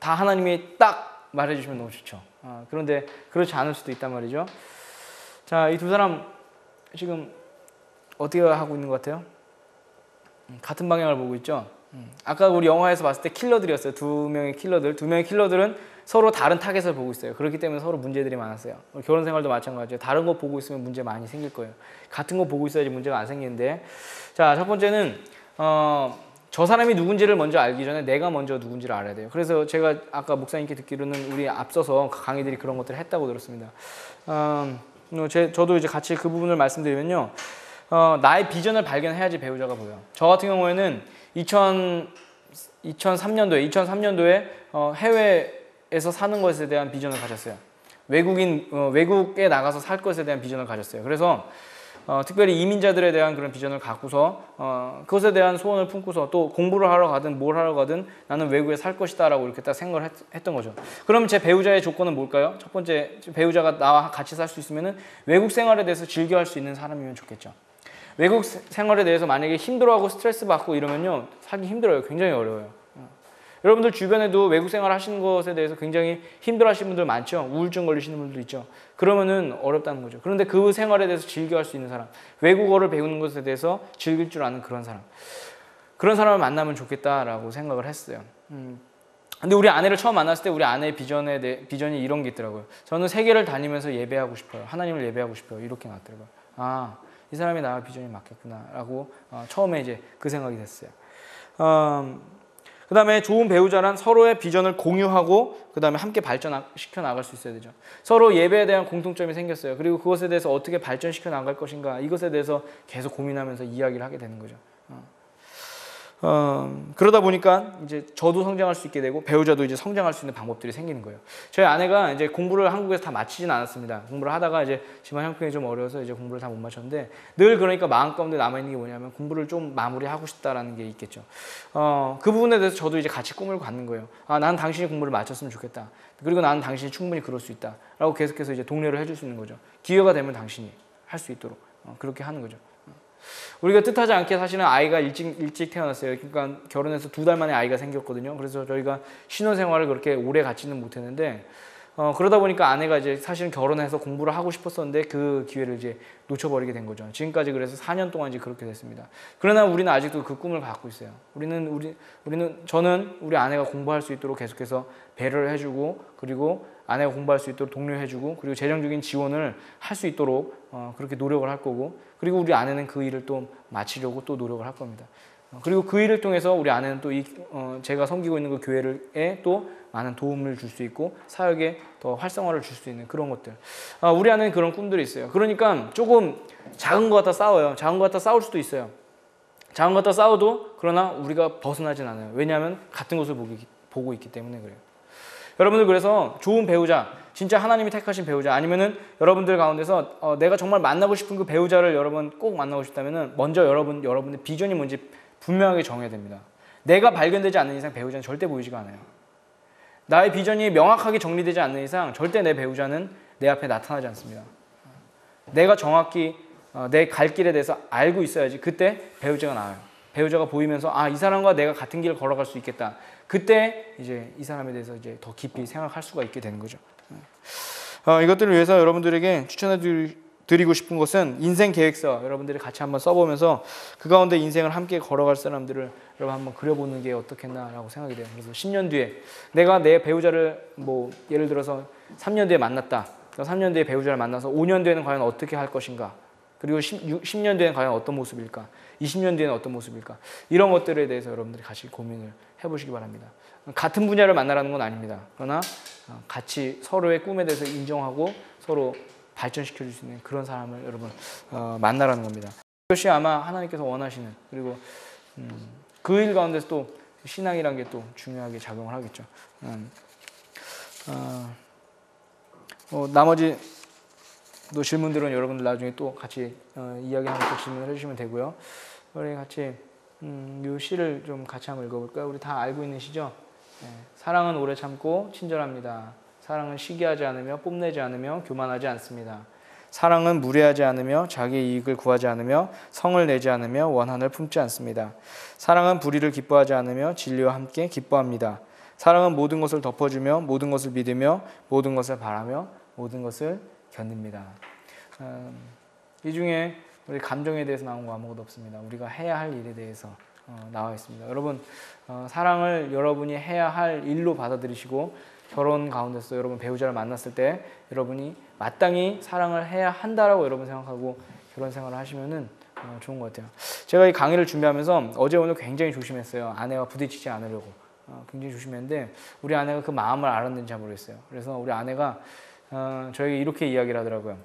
다 하나님이 딱 말해주시면 너무 좋죠. 아, 그런데 그렇지 않을 수도 있단 말이죠. 자, 이 두 사람 지금 어떻게 하고 있는 것 같아요? 음, 같은 방향을 보고 있죠. 음, 아까 우리 영화에서 봤을 때 킬러들이었어요. 두 명의 킬러들. 두 명의 킬러들은 서로 다른 타겟을 보고 있어요. 그렇기 때문에 서로 문제들이 많았어요. 결혼 생활도 마찬가지예요. 다른 거 보고 있으면 문제 많이 생길 거예요. 같은 거 보고 있어야지 문제가 안 생기는데. 자, 첫 번째는 어, 저 사람이 누군지를 먼저 알기 전에 내가 먼저 누군지를 알아야 돼요. 그래서 제가 아까 목사님께 듣기로는 우리 앞서서 강의들이 그런 것들을 했다고 들었습니다. 음, 어, 제, 저도 이제 같이 그 부분을 말씀드리면요. 어, 나의 비전을 발견해야지 배우자가 보여. 저 같은 경우에는 2000, 2003년도에 2003년도에 어, 해외에서 사는 것에 대한 비전을 가졌어요. 외국인 어, 외국에 나가서 살 것에 대한 비전을 가졌어요. 그래서 어, 특별히 이민자들에 대한 그런 비전을 갖고서 어, 그것에 대한 소원을 품고서 또 공부를 하러 가든 뭘 하러 가든 나는 외국에 살 것이다 라고 이렇게 딱 생각을 했, 던 거죠. 그럼 제 배우자의 조건은 뭘까요? 첫 번째 배우자가 나와 같이 살 수 있으면은 외국 생활에 대해서 즐겨할 수 있는 사람이면 좋겠죠. 외국 세- 생활에 대해서 만약에 힘들어하고 스트레스 받고 이러면요 살기 힘들어요. 굉장히 어려워요. 어. 여러분들 주변에도 외국 생활 하시는 것에 대해서 굉장히 힘들어하시는 분들 많죠. 우울증 걸리시는 분들도 있죠. 그러면은 어렵다는 거죠. 그런데 그 생활에 대해서 즐겨할 수 있는 사람, 외국어를 배우는 것에 대해서 즐길 줄 아는 그런 사람, 그런 사람을 만나면 좋겠다라고 생각을 했어요. 음. 근데 우리 아내를 처음 만났을 때 우리 아내의 비전에 대해 비전이 이런 게 있더라고요. 저는 세계를 다니면서 예배하고 싶어요. 하나님을 예배하고 싶어요. 이렇게 나왔더라고요. 아, 이 사람이 나와 비전이 맞겠구나라고 어, 처음에 이제 그 생각이 됐어요. 음, 그 다음에 좋은 배우자란 서로의 비전을 공유하고 그 다음에 함께 발전시켜 나갈 수 있어야 되죠. 서로 예배에 대한 공통점이 생겼어요. 그리고 그것에 대해서 어떻게 발전시켜 나갈 것인가 이것에 대해서 계속 고민하면서 이야기를 하게 되는 거죠. 어. 어, 그러다 보니까 이제 저도 성장할 수 있게 되고 배우자도 이제 성장할 수 있는 방법들이 생기는 거예요. 저희 아내가 이제 공부를 한국에서 다 마치진 않았습니다. 공부를 하다가 이제 집안 형편이 좀 어려워서 이제 공부를 다 못 마쳤는데 늘 그러니까 마음 가운데 남아 있는 게 뭐냐면 공부를 좀 마무리하고 싶다라는 게 있겠죠. 어, 그 부분에 대해서 저도 이제 같이 꿈을 갖는 거예요. 아, 나는 당신이 공부를 마쳤으면 좋겠다. 그리고 나는 당신이 충분히 그럴 수 있다 라고 계속해서 이제 독려를 해줄 수 있는 거죠. 기회가 되면 당신이 할 수 있도록 어, 그렇게 하는 거죠. 우리가 뜻하지 않게 사실은 아이가 일찍 일찍 태어났어요. 그러니까 결혼해서 두 달 만에 아이가 생겼거든요. 그래서 저희가 신혼 생활을 그렇게 오래 갖지는 못했는데 어, 그러다 보니까 아내가 이제 사실은 결혼해서 공부를 하고 싶었었는데 그 기회를 이제 놓쳐버리게 된 거죠. 지금까지 그래서 4년 동안 이제 그렇게 됐습니다. 그러나 우리는 아직도 그 꿈을 갖고 있어요. 우리는 우리 우리는 저는 우리 아내가 공부할 수 있도록 계속해서 배려를 해주고 그리고 아내가 공부할 수 있도록 독려해주고 그리고 재정적인 지원을 할 수 있도록 어, 그렇게 노력을 할 거고 그리고 우리 아내는 그 일을 또 마치려고 또 노력을 할 겁니다. 어, 그리고 그 일을 통해서 우리 아내는 또 이 어, 제가 섬기고 있는 그 교회에 또 많은 도움을 줄 수 있고 사역에 더 활성화를 줄 수 있는 그런 것들. 아, 우리 아내는 그런 꿈들이 있어요. 그러니까 조금 작은 것 같아 싸워요. 작은 것 같아 싸울 수도 있어요. 작은 것 같아 싸워도 그러나 우리가 벗어나진 않아요. 왜냐하면 같은 것을 보기, 보고 있기 때문에 그래요. 여러분들 그래서 좋은 배우자, 진짜 하나님이 택하신 배우자 아니면은 여러분들 가운데서 어, 내가 정말 만나고 싶은 그 배우자를 여러분 꼭 만나고 싶다면은 먼저 여러분 여러분의 비전이 뭔지 분명하게 정해야 됩니다. 내가 발견되지 않는 이상 배우자는 절대 보이지가 않아요. 나의 비전이 명확하게 정리되지 않는 이상 절대 내 배우자는 내 앞에 나타나지 않습니다. 내가 정확히 어, 내갈 길에 대해서 알고 있어야지 그때 배우자가 나와요. 배우자가 보이면서 아 이 사람과 내가 같은 길을 걸어갈 수 있겠다. 그때 이제 이 사람에 대해서 이제 더 깊이 생각할 수가 있게 되는 거죠. 어, 이것들을 위해서 여러분들에게 추천해 드리고 싶은 것은 인생 계획서 여러분들이 같이 한번 써보면서 그 가운데 인생을 함께 걸어갈 사람들을 여러분 한번 그려보는 게 어떻겠나라고 생각이 돼요. 그래서 10년 뒤에 내가 내 배우자를 뭐 예를 들어서 3년 뒤에 만났다. 3년 뒤에 배우자를 만나서 5년 뒤에는 과연 어떻게 할 것인가? 그리고 10, 10년 뒤에는 과연 어떤 모습일까? 20년 뒤에는 어떤 모습일까? 이런 것들에 대해서 여러분들이 같이 고민을 해보시기 바랍니다. 같은 분야를 만나라는 건 아닙니다. 그러나 어, 같이 서로의 꿈에 대해서 인정하고 서로 발전시켜 줄 수 있는 그런 사람을 여러분 어, 만나라는 겁니다. 이것이 아마 하나님께서 원하시는 그리고 음, 그일 가운데서 또 신앙이란 게 또 중요하게 작용을 하겠죠. 음. 어, 뭐 나머지 또 질문들은 여러분들 나중에 또 같이 어, 이야기하면 또 질문을 해주시면 되고요. 우리 같이 음, 이 시를 좀 같이 한번 읽어볼까요? 우리 다 알고 있는 시죠? 네. 사랑은 오래 참고 친절합니다. 사랑은 시기하지 않으며 뽐내지 않으며 교만하지 않습니다. 사랑은 무례하지 않으며 자기 이익을 구하지 않으며 성을 내지 않으며 원한을 품지 않습니다. 사랑은 불의를 기뻐하지 않으며 진리와 함께 기뻐합니다. 사랑은 모든 것을 덮어주며 모든 것을 믿으며 모든 것을 바라며 모든 것을 견딥니다. 음, 이 중에 우리 감정에 대해서 나온 거 아무것도 없습니다. 우리가 해야 할 일에 대해서 어, 나와 있습니다. 여러분 어, 사랑을 여러분이 해야 할 일로 받아들이시고 결혼 가운데서 여러분 배우자를 만났을 때 여러분이 마땅히 사랑을 해야 한다라고 여러분 생각하고 결혼 생활을 하시면은 어, 좋은 것 같아요. 제가 이 강의를 준비하면서 어제 오늘 굉장히 조심했어요. 아내와 부딪히지 않으려고 어, 굉장히 조심했는데 우리 아내가 그 마음을 알았는지 잘 모르겠어요. 그래서 우리 아내가 어, 저에게 이렇게 이야기를 하더라고요.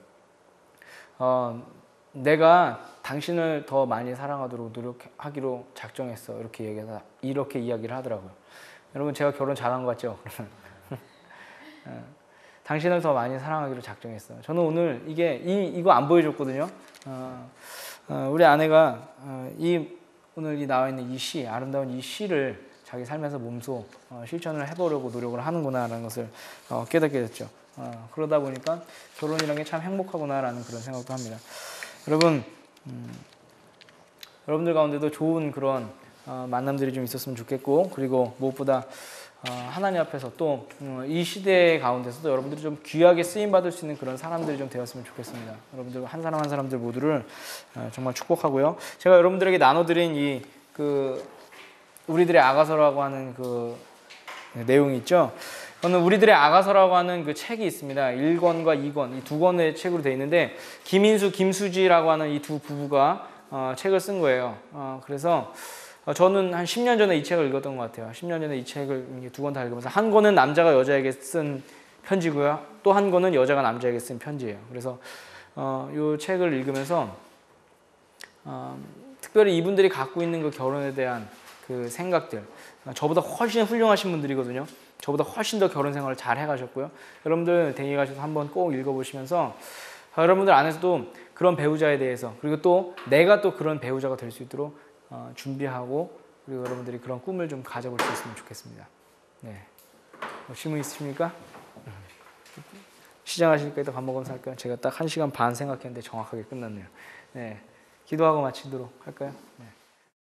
어, 내가 당신을 더 많이 사랑하도록 노력하기로 작정했어. 이렇게 얘기하 이렇게 이야기를 하더라고요. 여러분 제가 결혼 잘한 것 같죠? 어, 당신을 더 많이 사랑하기로 작정했어. 저는 오늘 이게 이 이거 안 보여줬거든요. 어, 어, 우리 아내가 어, 이 오늘 이 나와 있는 이 시, 아름다운 이 시를 자기 삶에서 몸소 어, 실천을 해보려고 노력을 하는구나라는 것을 어, 깨닫게 됐죠. 어, 그러다 보니까 결혼이라는 게 참 행복하구나라는 그런 생각도 합니다. 여러분, 음, 여러분들 가운데도 좋은 그런 어, 만남들이 좀 있었으면 좋겠고, 그리고 무엇보다 어, 하나님 앞에서 또 이 시대 가운데서도 여러분들이 좀 귀하게 쓰임 받을 수 있는 그런 사람들이 좀 되었으면 좋겠습니다. 여러분들 한 사람 한 사람들 모두를 어, 정말 축복하고요. 제가 여러분들에게 나눠드린 이 그 우리들의 아가서라고 하는 그 내용이 있죠. 저는 우리들의 아가서라고 하는 그 책이 있습니다. 1권과 2권 이 두 권의 책으로 되어 있는데 김인수, 김수지라고 하는 이 두 부부가 어, 책을 쓴 거예요. 어, 그래서 어, 저는 한 10년 전에 이 책을 읽었던 것 같아요. 10년 전에 이 책을 두 권 다 읽으면서 한 권은 남자가 여자에게 쓴 편지고요. 또 한 권은 여자가 남자에게 쓴 편지예요. 그래서 어, 이 책을 읽으면서 어, 특별히 이분들이 갖고 있는 그 결혼에 대한 그 생각들 어, 저보다 훨씬 훌륭하신 분들이거든요. 저보다 훨씬 더 결혼 생활을 잘 해가셨고요. 여러분들 대기 가셔서 한번 꼭 읽어보시면서 어, 여러분들 안에서도 그런 배우자에 대해서 그리고 또 내가 또 그런 배우자가 될 수 있도록 어, 준비하고 그리고 여러분들이 그런 꿈을 좀 가져볼 수 있으면 좋겠습니다. 네. 뭐 질문 있으십니까? 시작하시니까 이따 밥 먹으면서 할까요? 제가 딱 1시간 반 생각했는데 정확하게 끝났네요. 네. 기도하고 마치도록 할까요? 네.